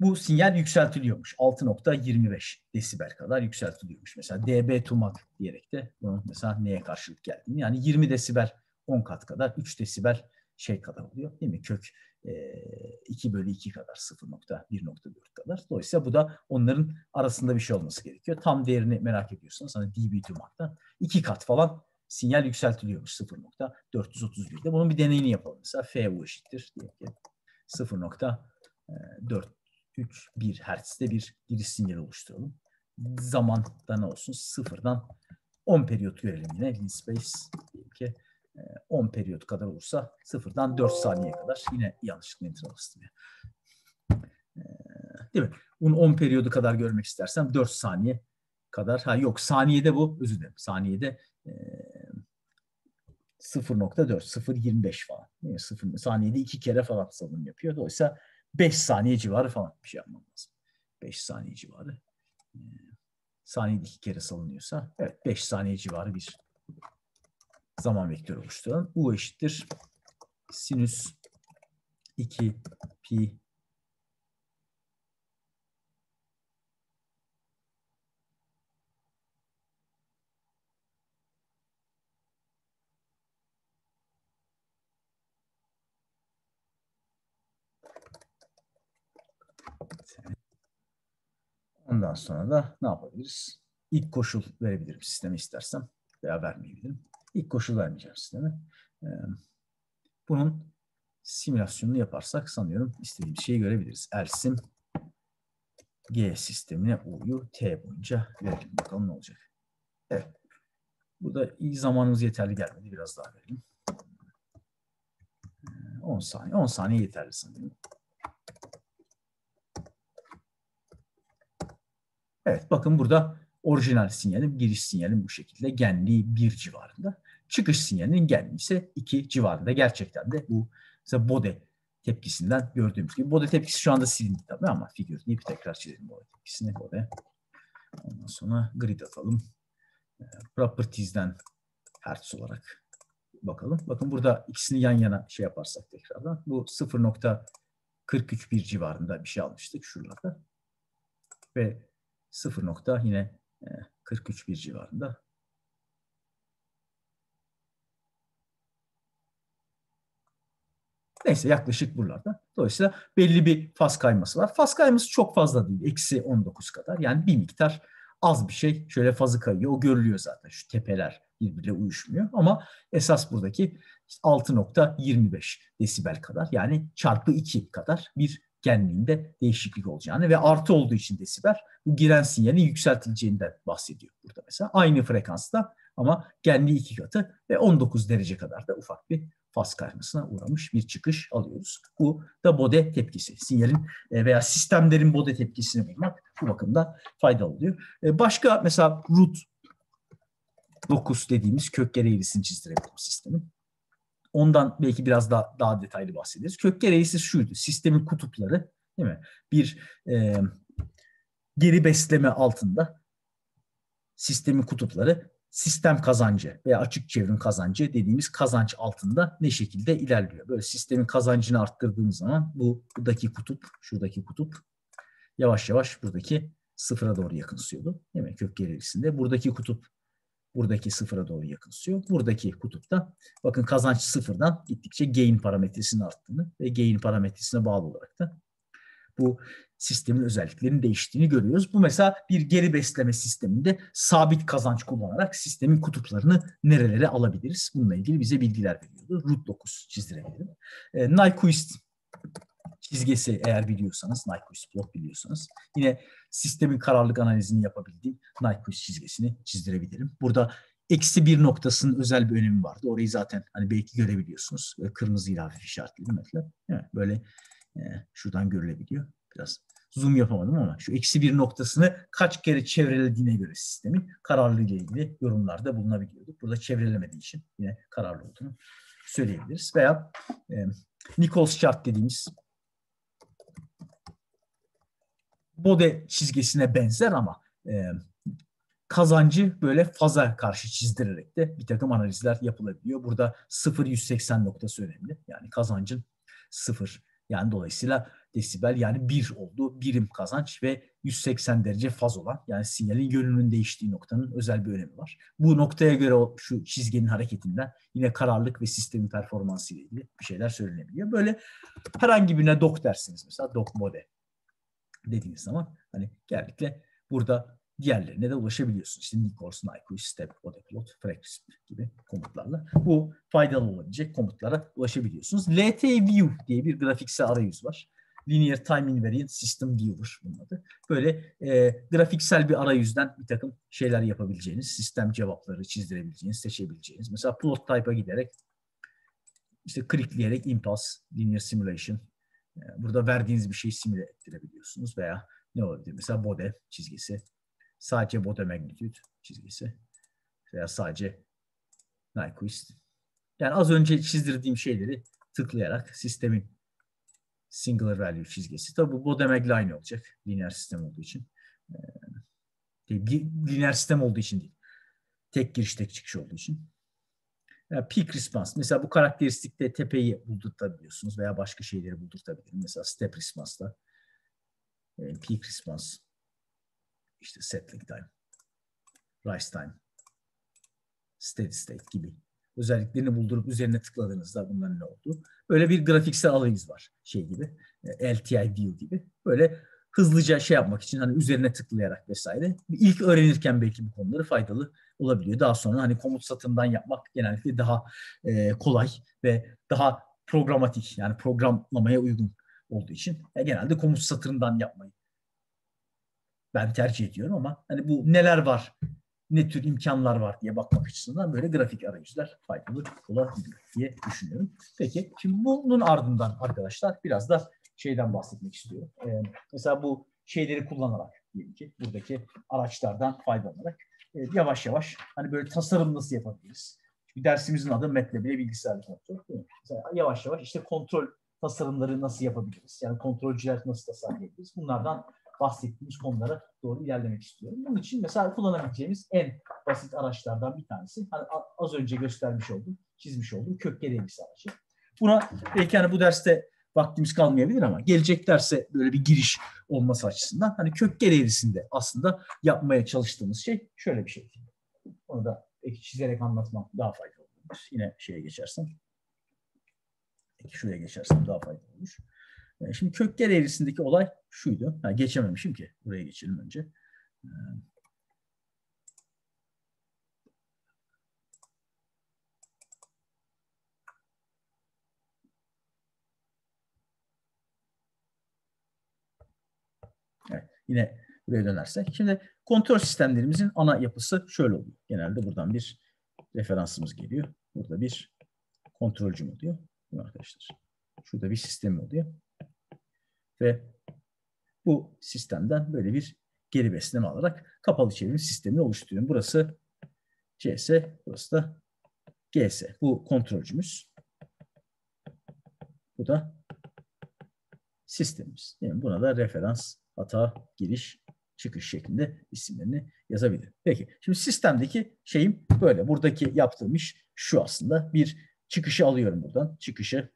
bu sinyal yükseltiliyormuş. 6.25 desibel kadar yükseltiliyormuş. Mesela dB tumak diyerek de bunun mesela neye karşılık geldiğini. Yani 20 desibel 10 kat kadar 3 desibel şey kadar oluyor değil mi? Kök e, 2 bölü 2 kadar 0.1.4 kadar. Dolayısıyla bu da onların arasında bir şey olması gerekiyor. Tam değerini merak ediyorsanız hani dB tumaktan 2 kat falan sinyal yükseltiliyormuş 0.431'de. Bunun bir deneyini yapalım. Mesela FU eşittir diye ki 0.4 3, 1 Hz'de bir giriş sinyali oluşturalım. Zamanda ne olsun? Sıfırdan 10 periyot görelim yine. Lin space diyelim ki 10 periyot kadar olursa sıfırdan 4 saniye kadar yine yanlışlıkla enter bastım. Değil mi? Bunu 10 periyodu kadar görmek istersem 4 saniye kadar. Ha yok saniyede bu özür dilerim. Saniyede e, 0.4, 0.25 falan. 0, saniyede iki kere falan salınım yapıyor. Dolayısıyla 5 saniye civarı falan bir şey yapmam lazım. 5 saniye civarı. E, saniyede iki kere salınıyorsa evet 5 saniye civarı bir zaman vektörü oluşturalım. U eşittir sinüs 2 pi Ondan sonra da ne yapabiliriz? İlk koşul verebilirim sisteme istersem veya vermeyebilirim. İlk koşul vermeyeceğim sisteme. Bunun simülasyonunu yaparsak sanıyorum istediğimiz şeyi görebiliriz. Elsim G sistemine U'yu T boyunca verelim. Bakalım ne olacak. Evet. Burada iyi zamanımız yeterli gelmedi. Biraz daha verelim. 10 ee, saniye. 10 saniye yeterli sanıyorum. Evet bakın burada orijinal sinyalim, giriş sinyalim bu şekilde genliği 1 civarında. Çıkış sinyalinin genliği ise 2 civarında. Gerçekten de bu mesela Bode tepkisinden gördüğümüz gibi. Bode tepkisi şu anda silindi tabii ama figür deyip tekrar çizelim Bode tepkisini. Bode. Ondan sonra grid atalım. Ee, properties'den hertz olarak bakalım. Bakın burada ikisini yan yana şey yaparsak tekrardan. Bu 0.431 civarında bir şey almıştık şuralarda. Ve 0 nokta yine 43 e, bir civarında. Neyse yaklaşık buralarda. Dolayısıyla belli bir faz kayması var. Faz kayması çok fazla değil. Eksi 19 kadar. Yani bir miktar az bir şey. Şöyle fazı kayıyor. O görülüyor zaten. Şu tepeler birbiriyle uyuşmuyor. Ama esas buradaki 6.25 desibel kadar yani çarpı 2 kadar bir genliğinde değişiklik olacağını ve artı olduğu için desibel bu giren sinyalin yükseltileceğinden bahsediyor burada mesela. Aynı frekansta ama genliği iki katı ve 19 derece kadar da ufak bir faz kaymasına uğramış bir çıkış alıyoruz. Bu da Bode tepkisi. Sinyalin e, veya sistemlerin Bode tepkisini bulmak bu bakımda faydalı oluyor. E, başka mesela root 9 dediğimiz kök eğrisini çizdirebilirim sistemin. Ondan belki biraz daha, daha detaylı bahsederiz. Kök gereğisi şuydu. Sistemin kutupları değil mi? Bir e, geri besleme altında sistemin kutupları sistem kazancı veya açık çevrim kazancı dediğimiz kazanç altında ne şekilde ilerliyor. Böyle sistemin kazancını arttırdığımız zaman bu buradaki kutup, şuradaki kutup yavaş yavaş buradaki sıfıra doğru yakınsıyordu. Değil mi? Kök gerilisinde. Buradaki kutup buradaki sıfıra doğru yakınsıyor. Buradaki kutupta bakın kazanç sıfırdan gittikçe gain parametresinin arttığını ve gain parametresine bağlı olarak da bu sistemin özelliklerinin değiştiğini görüyoruz. Bu mesela bir geri besleme sisteminde sabit kazanç kullanarak sistemin kutuplarını nerelere alabiliriz? Bununla ilgili bize bilgiler veriyordu. Root 9 çizdirebilirim. E, Nyquist çizgisi eğer biliyorsanız, Nyquist plot biliyorsanız yine sistemin kararlılık analizini yapabildiğim Nyquist çizgisini çizdirebilirim. Burada eksi bir noktasının özel bir önemi vardı. Orayı zaten hani belki görebiliyorsunuz. Böyle kırmızı ile hafif işaretledim mesela. Evet, böyle e, şuradan görülebiliyor. Biraz zoom yapamadım ama şu eksi bir noktasını kaç kere çevrelediğine göre sistemin kararlı ile ilgili yorumlarda bulunabiliyorduk. Burada çevrelemediği için yine kararlı olduğunu söyleyebiliriz. Veya e, Nichols chart dediğimiz Bode çizgisine benzer ama e, kazancı böyle faza karşı çizdirerek de bir takım analizler yapılabiliyor. Burada 0-180 noktası önemli. Yani kazancın 0 yani dolayısıyla desibel yani 1 olduğu birim kazanç ve 180 derece faz olan yani sinyalin yönünün değiştiği noktanın özel bir önemi var. Bu noktaya göre o, şu çizginin hareketinden yine kararlılık ve sistemin performansı ile ilgili bir şeyler söylenebiliyor. Böyle herhangi birine dok dersiniz mesela dok mode dediğiniz zaman hani genellikle burada diğerlerine de ulaşabiliyorsunuz. İşte Nichols, Nyquist, Step, Odeplot, Frexp gibi komutlarla bu faydalı olabilecek komutlara ulaşabiliyorsunuz. LTView diye bir grafiksel arayüz var. Linear Time Invariant System Viewer bunun adı. Böyle e, grafiksel bir arayüzden bir takım şeyler yapabileceğiniz, sistem cevapları çizdirebileceğiniz, seçebileceğiniz. Mesela plot type'a giderek işte klikleyerek impulse, linear simulation, burada verdiğiniz bir şeyi simüle ettirebiliyorsunuz veya ne olabilir? Mesela bode çizgisi, sadece bode magnitude çizgisi veya sadece Nyquist. Yani az önce çizdirdiğim şeyleri tıklayarak sistemin singular value çizgisi. Tabi bu Bodemeg line olacak. Lineer sistem olduğu için. Ee, lineer sistem olduğu için değil. Tek giriş tek çıkış olduğu için. Yani peak response. Mesela bu karakteristikte tepeyi buldurtabiliyorsunuz veya başka şeyleri buldurtabilirim. Mesela step response'da e, peak response işte settling time, rise time, steady state gibi özelliklerini buldurup üzerine tıkladığınızda bunların ne oldu? Böyle bir grafiksel arayüz var şey gibi. E, LTI view gibi. Böyle hızlıca şey yapmak için hani üzerine tıklayarak vesaire. İlk öğrenirken belki bu konuları faydalı olabiliyor. Daha sonra hani komut satırından yapmak genellikle daha e, kolay ve daha programatik yani programlamaya uygun olduğu için e, genelde komut satırından yapmayı ben tercih ediyorum ama hani bu neler var ne tür imkanlar var diye bakmak açısından böyle grafik arayüzler faydalı olabilir diye düşünüyorum. Peki şimdi bunun ardından arkadaşlar biraz da şeyden bahsetmek istiyorum. Ee, mesela bu şeyleri kullanarak diyelim ki buradaki araçlardan faydalanarak e, yavaş yavaş hani böyle tasarım nasıl yapabiliriz? Çünkü dersimizin adı MATLAB ile bilgisayar kontrol. Değil mi? Mesela yavaş yavaş işte kontrol tasarımları nasıl yapabiliriz? Yani kontrolcüler nasıl tasarlayabiliriz? Bunlardan bahsettiğimiz konulara doğru ilerlemek istiyorum. Bunun için mesela kullanabileceğimiz en basit araçlardan bir tanesi hani az önce göstermiş olduğum, çizmiş olduğum kök eğrisi aracı. Buna belki hani bu derste vaktimiz kalmayabilir ama gelecek derse böyle bir giriş olması açısından hani kök eğrisinde aslında yapmaya çalıştığımız şey şöyle bir şey. Onu da çizerek anlatmam daha faydalı olur. Yine şeye geçersem. Şuraya geçersem daha faydalı olur. E, şimdi kökler eğrisindeki olay şuydu. Ha, geçememişim ki. Buraya geçelim önce. E, evet, yine buraya dönersek. Şimdi kontrol sistemlerimizin ana yapısı şöyle oluyor. Genelde buradan bir referansımız geliyor. Burada bir kontrolcüm oluyor. Bu arkadaşlar. Şurada bir sistem oluyor. Ve bu sistemden böyle bir geri besleme alarak kapalı çevrim sistemini oluşturuyorum. Burası CS, burası da GS. Bu kontrolcümüz. Bu da sistemimiz. Yani buna da referans, hata, giriş çıkış şeklinde isimlerini yazabilirim. Peki şimdi sistemdeki şeyim böyle. Buradaki yaptığım iş şu aslında. Bir çıkışı alıyorum buradan. Çıkışı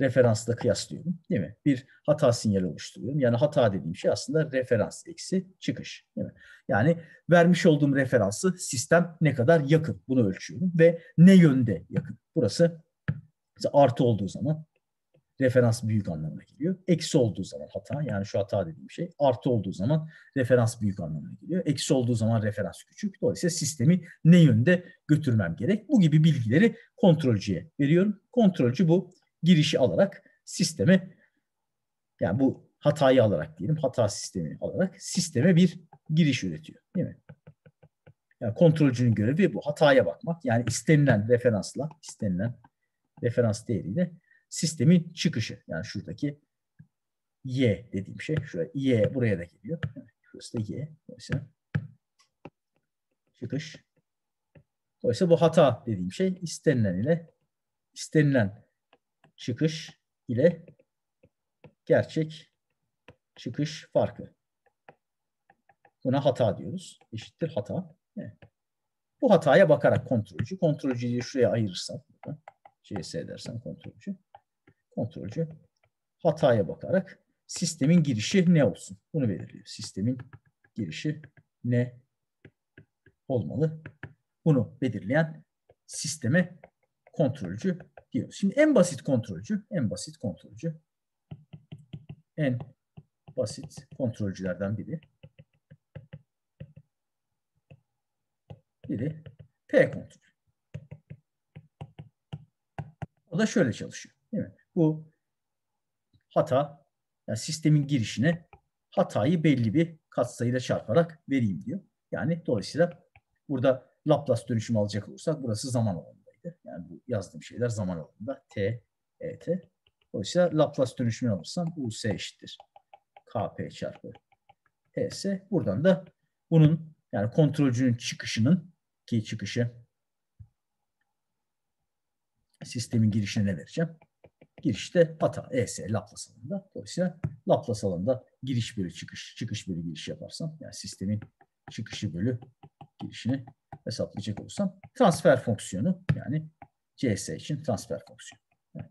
referansla kıyaslıyorum değil mi? Bir hata sinyali oluşturuyorum. Yani hata dediğim şey aslında referans eksi çıkış değil mi? Yani vermiş olduğum referansı sistem ne kadar yakın bunu ölçüyorum ve ne yönde yakın. Burası artı olduğu zaman referans büyük anlamına geliyor. Eksi olduğu zaman hata yani şu hata dediğim şey artı olduğu zaman referans büyük anlamına geliyor. Eksi olduğu zaman referans küçük. Dolayısıyla sistemi ne yönde götürmem gerek? Bu gibi bilgileri kontrolcüye veriyorum. Kontrolcü bu girişi alarak sisteme yani bu hatayı alarak diyelim hata sistemi alarak sisteme bir giriş üretiyor. Değil mi? Yani kontrolcünün görevi bu. Hataya bakmak. Yani istenilen referansla istenilen referans değeriyle sistemin çıkışı. Yani şuradaki y dediğim şey. Şuraya y buraya da geliyor. Şurası da y. Dolayısıyla çıkış. Dolayısıyla bu hata dediğim şey istenilen ile istenilen çıkış ile gerçek çıkış farkı. Buna hata diyoruz. Eşittir hata. Bu hataya bakarak kontrolcü. Kontrolcüyü şuraya ayırırsam, CS edersem kontrolcü. Kontrolcü hataya bakarak sistemin girişi ne olsun? Bunu belirliyor. Sistemin girişi ne olmalı? Bunu belirleyen sisteme kontrolcü diyoruz. Şimdi en basit kontrolcü, en basit kontrolcü, en basit kontrolcülerden biri. Biri P kontrol. O da şöyle çalışıyor. Değil mi? Bu hata, yani sistemin girişine hatayı belli bir katsayıyla çarparak vereyim diyor. Yani dolayısıyla burada Laplace dönüşümü alacak olursak burası zaman alanındaydı. Yani bu yazdığım şeyler zaman alanında. T, E, T. Dolayısıyla Laplace dönüşümünü alırsam US eşittir. KP çarpı PS. Buradan da bunun yani kontrolcünün çıkışının ki çıkışı sistemin girişine ne vereceğim? Girişte hata ES Laplace alanında. Dolayısıyla Laplace alanında giriş bölü çıkış, çıkış bölü giriş yaparsam yani sistemin çıkışı bölü girişini hesaplayacak olursam transfer fonksiyonu yani CS için transfer fonksiyonu. Yani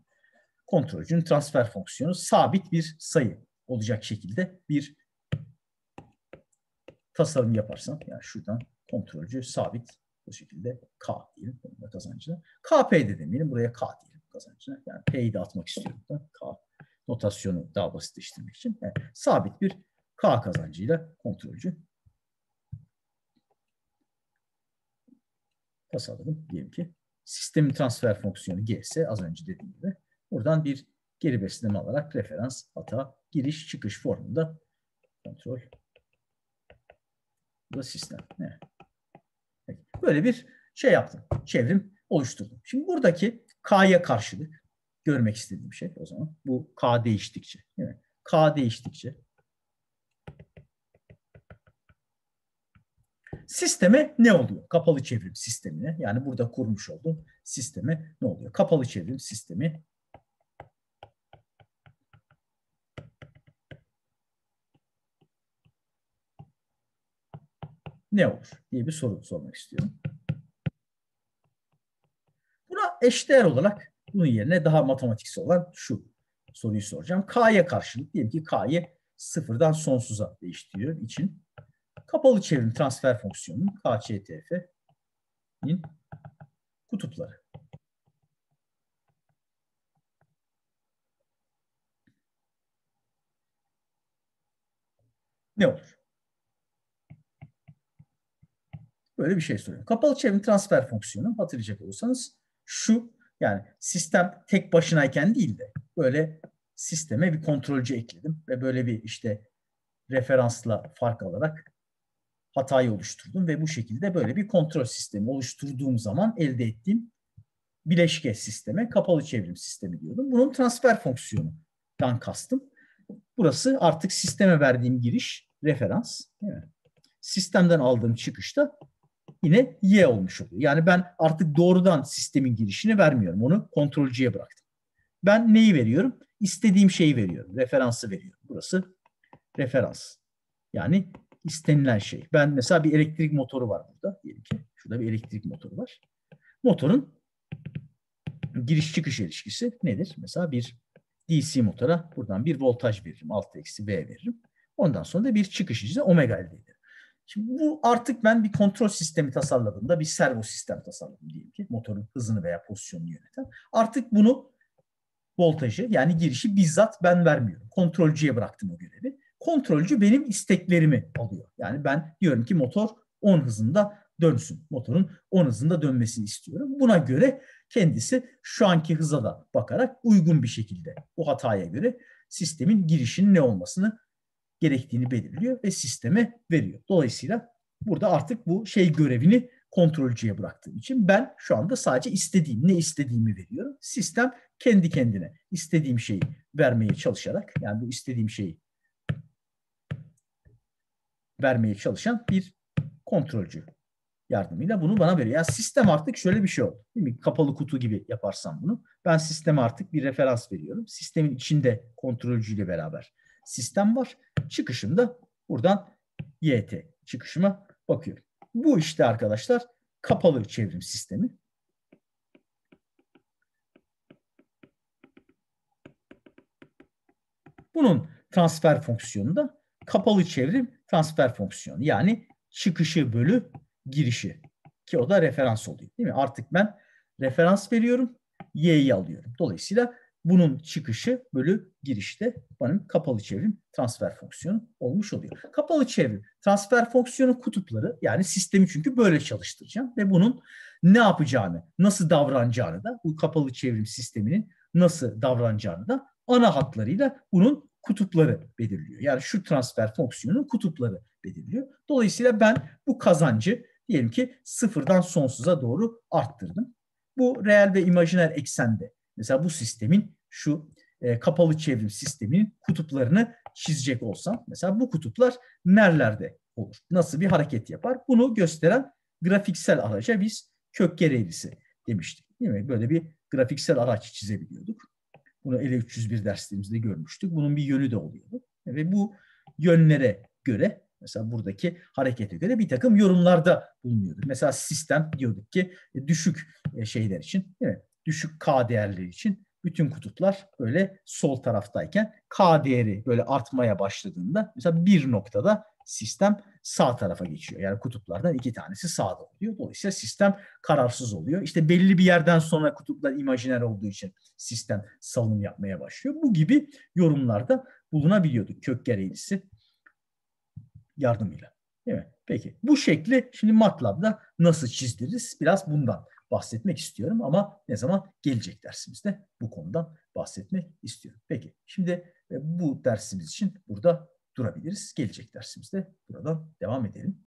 kontrolcünün transfer fonksiyonu sabit bir sayı olacak şekilde bir tasarım yaparsam yani şuradan kontrolcü sabit bu şekilde K diyelim bunun. KP de demeyelim buraya K diyelim kazancına. Yani P'yi de atmak istiyorum da K notasyonu daha basitleştirmek için. Yani sabit bir K kazancıyla kontrolcü tasarladım diyelim ki. Sistemin transfer fonksiyonu G ise az önce dediğim gibi. Buradan bir geri besleme alarak referans, hata, giriş, çıkış formunda kontrol. Bu da sistem. Evet. Böyle bir şey yaptım. Çevrim oluşturdum. Şimdi buradaki K'ya karşılık görmek istediğim şey o zaman. Bu K değiştikçe. Değil? K değiştikçe Sisteme ne oluyor? Kapalı çevrim sistemine. Yani burada kurmuş olduğum sisteme ne oluyor? Kapalı çevrim sistemi ne olur diye bir soru sormak istiyorum. Eşdeğer olarak bunun yerine daha matematiksel olan şu soruyu soracağım. K'ya karşılık diyelim ki K'yı sıfırdan sonsuza değiştiriyor için kapalı çevrim transfer fonksiyonunun KÇTF'nin kutupları. Ne olur? Böyle bir şey soruyorum. Kapalı çevrim transfer fonksiyonu hatırlayacak olursanız şu yani sistem tek başınayken değil de böyle sisteme bir kontrolcü ekledim ve böyle bir işte referansla fark alarak hatayı oluşturdum ve bu şekilde böyle bir kontrol sistemi oluşturduğum zaman elde ettiğim bileşke sisteme kapalı çevrim sistemi diyordum. Bunun transfer fonksiyonundan kastım. Burası artık sisteme verdiğim giriş referans. Değil mi? Sistemden aldığım çıkışta yine y olmuş oluyor. Yani ben artık doğrudan sistemin girişini vermiyorum. Onu kontrolcüye bıraktım. Ben neyi veriyorum? İstediğim şeyi veriyorum. Referansı veriyorum. Burası referans Yani istenilen şey. Ben mesela bir elektrik motoru var burada. Diyelim ki şurada bir elektrik motoru var. Motorun giriş çıkış ilişkisi nedir? Mesela bir DC motora buradan bir voltaj veririm. Alt eksi V veririm. Ondan sonra da bir çıkış hızı omega elde ederim. Şimdi bu artık ben bir kontrol sistemi tasarladığımda bir servo sistem tasarladım diyelim ki motorun hızını veya pozisyonunu yöneten. Artık bunu voltajı yani girişi bizzat ben vermiyorum. Kontrolcüye bıraktım o görevi. Kontrolcü benim isteklerimi alıyor. Yani ben diyorum ki motor 10 hızında dönsün. Motorun 10 hızında dönmesini istiyorum. Buna göre kendisi şu anki hıza da bakarak uygun bir şekilde o hataya göre sistemin girişinin ne olmasını gerektiğini belirliyor ve sisteme veriyor. Dolayısıyla burada artık bu şey görevini kontrolcüye bıraktığım için ben şu anda sadece istediğim, ne istediğimi veriyorum. Sistem kendi kendine istediğim şeyi vermeye çalışarak, yani bu istediğim şeyi vermeye çalışan bir kontrolcü yardımıyla bunu bana veriyor. Yani sistem artık şöyle bir şey oldu. Değil mi? Kapalı kutu gibi yaparsam bunu. Ben sisteme artık bir referans veriyorum. Sistemin içinde kontrolcüyle beraber sistem var. Çıkışımda buradan YT çıkışıma bakıyorum. Bu işte arkadaşlar kapalı çevrim sistemi. Bunun transfer fonksiyonu da kapalı çevrim transfer fonksiyonu. Yani çıkışı bölü girişi. Ki o da referans oluyor. Değil mi? Artık ben referans veriyorum. Y'yi alıyorum. Dolayısıyla bunun çıkışı bölü girişte benim kapalı çevrim transfer fonksiyonu olmuş oluyor. Kapalı çevrim transfer fonksiyonu kutupları yani sistemi çünkü böyle çalıştıracağım ve bunun ne yapacağını, nasıl davranacağını da bu kapalı çevrim sisteminin nasıl davranacağını da ana hatlarıyla bunun kutupları belirliyor. Yani şu transfer fonksiyonunun kutupları belirliyor. Dolayısıyla ben bu kazancı diyelim ki sıfırdan sonsuza doğru arttırdım. Bu reel ve imajiner eksende Mesela bu sistemin şu e, kapalı çevrim sisteminin kutuplarını çizecek olsam mesela bu kutuplar nerelerde olur? Nasıl bir hareket yapar? Bunu gösteren grafiksel araca biz kökgen eğrisi demiştik. Değil mi? Böyle bir grafiksel araç çizebiliyorduk. Bunu L301 derslerimizde görmüştük. Bunun bir yönü de oluyordu. Ve bu yönlere göre mesela buradaki harekete göre bir takım yorumlarda bulunuyordu. Mesela sistem diyorduk ki e, düşük e, şeyler için değil mi? Düşük K değerleri için bütün kutuplar böyle sol taraftayken K değeri böyle artmaya başladığında mesela bir noktada sistem sağ tarafa geçiyor. Yani kutuplardan iki tanesi sağda oluyor. Dolayısıyla sistem kararsız oluyor. İşte belli bir yerden sonra kutuplar imajiner olduğu için sistem salınım yapmaya başlıyor. Bu gibi yorumlarda bulunabiliyordu kök gereğlisi yardımıyla. Değil mi? Peki bu şekli şimdi MATLAB'da nasıl çizdiririz? Biraz bundan bahsetmek istiyorum ama ne zaman gelecek dersimizde bu konudan bahsetmek istiyorum. Peki şimdi e, bu dersimiz için burada durabiliriz. Gelecek dersimizde buradan devam edelim.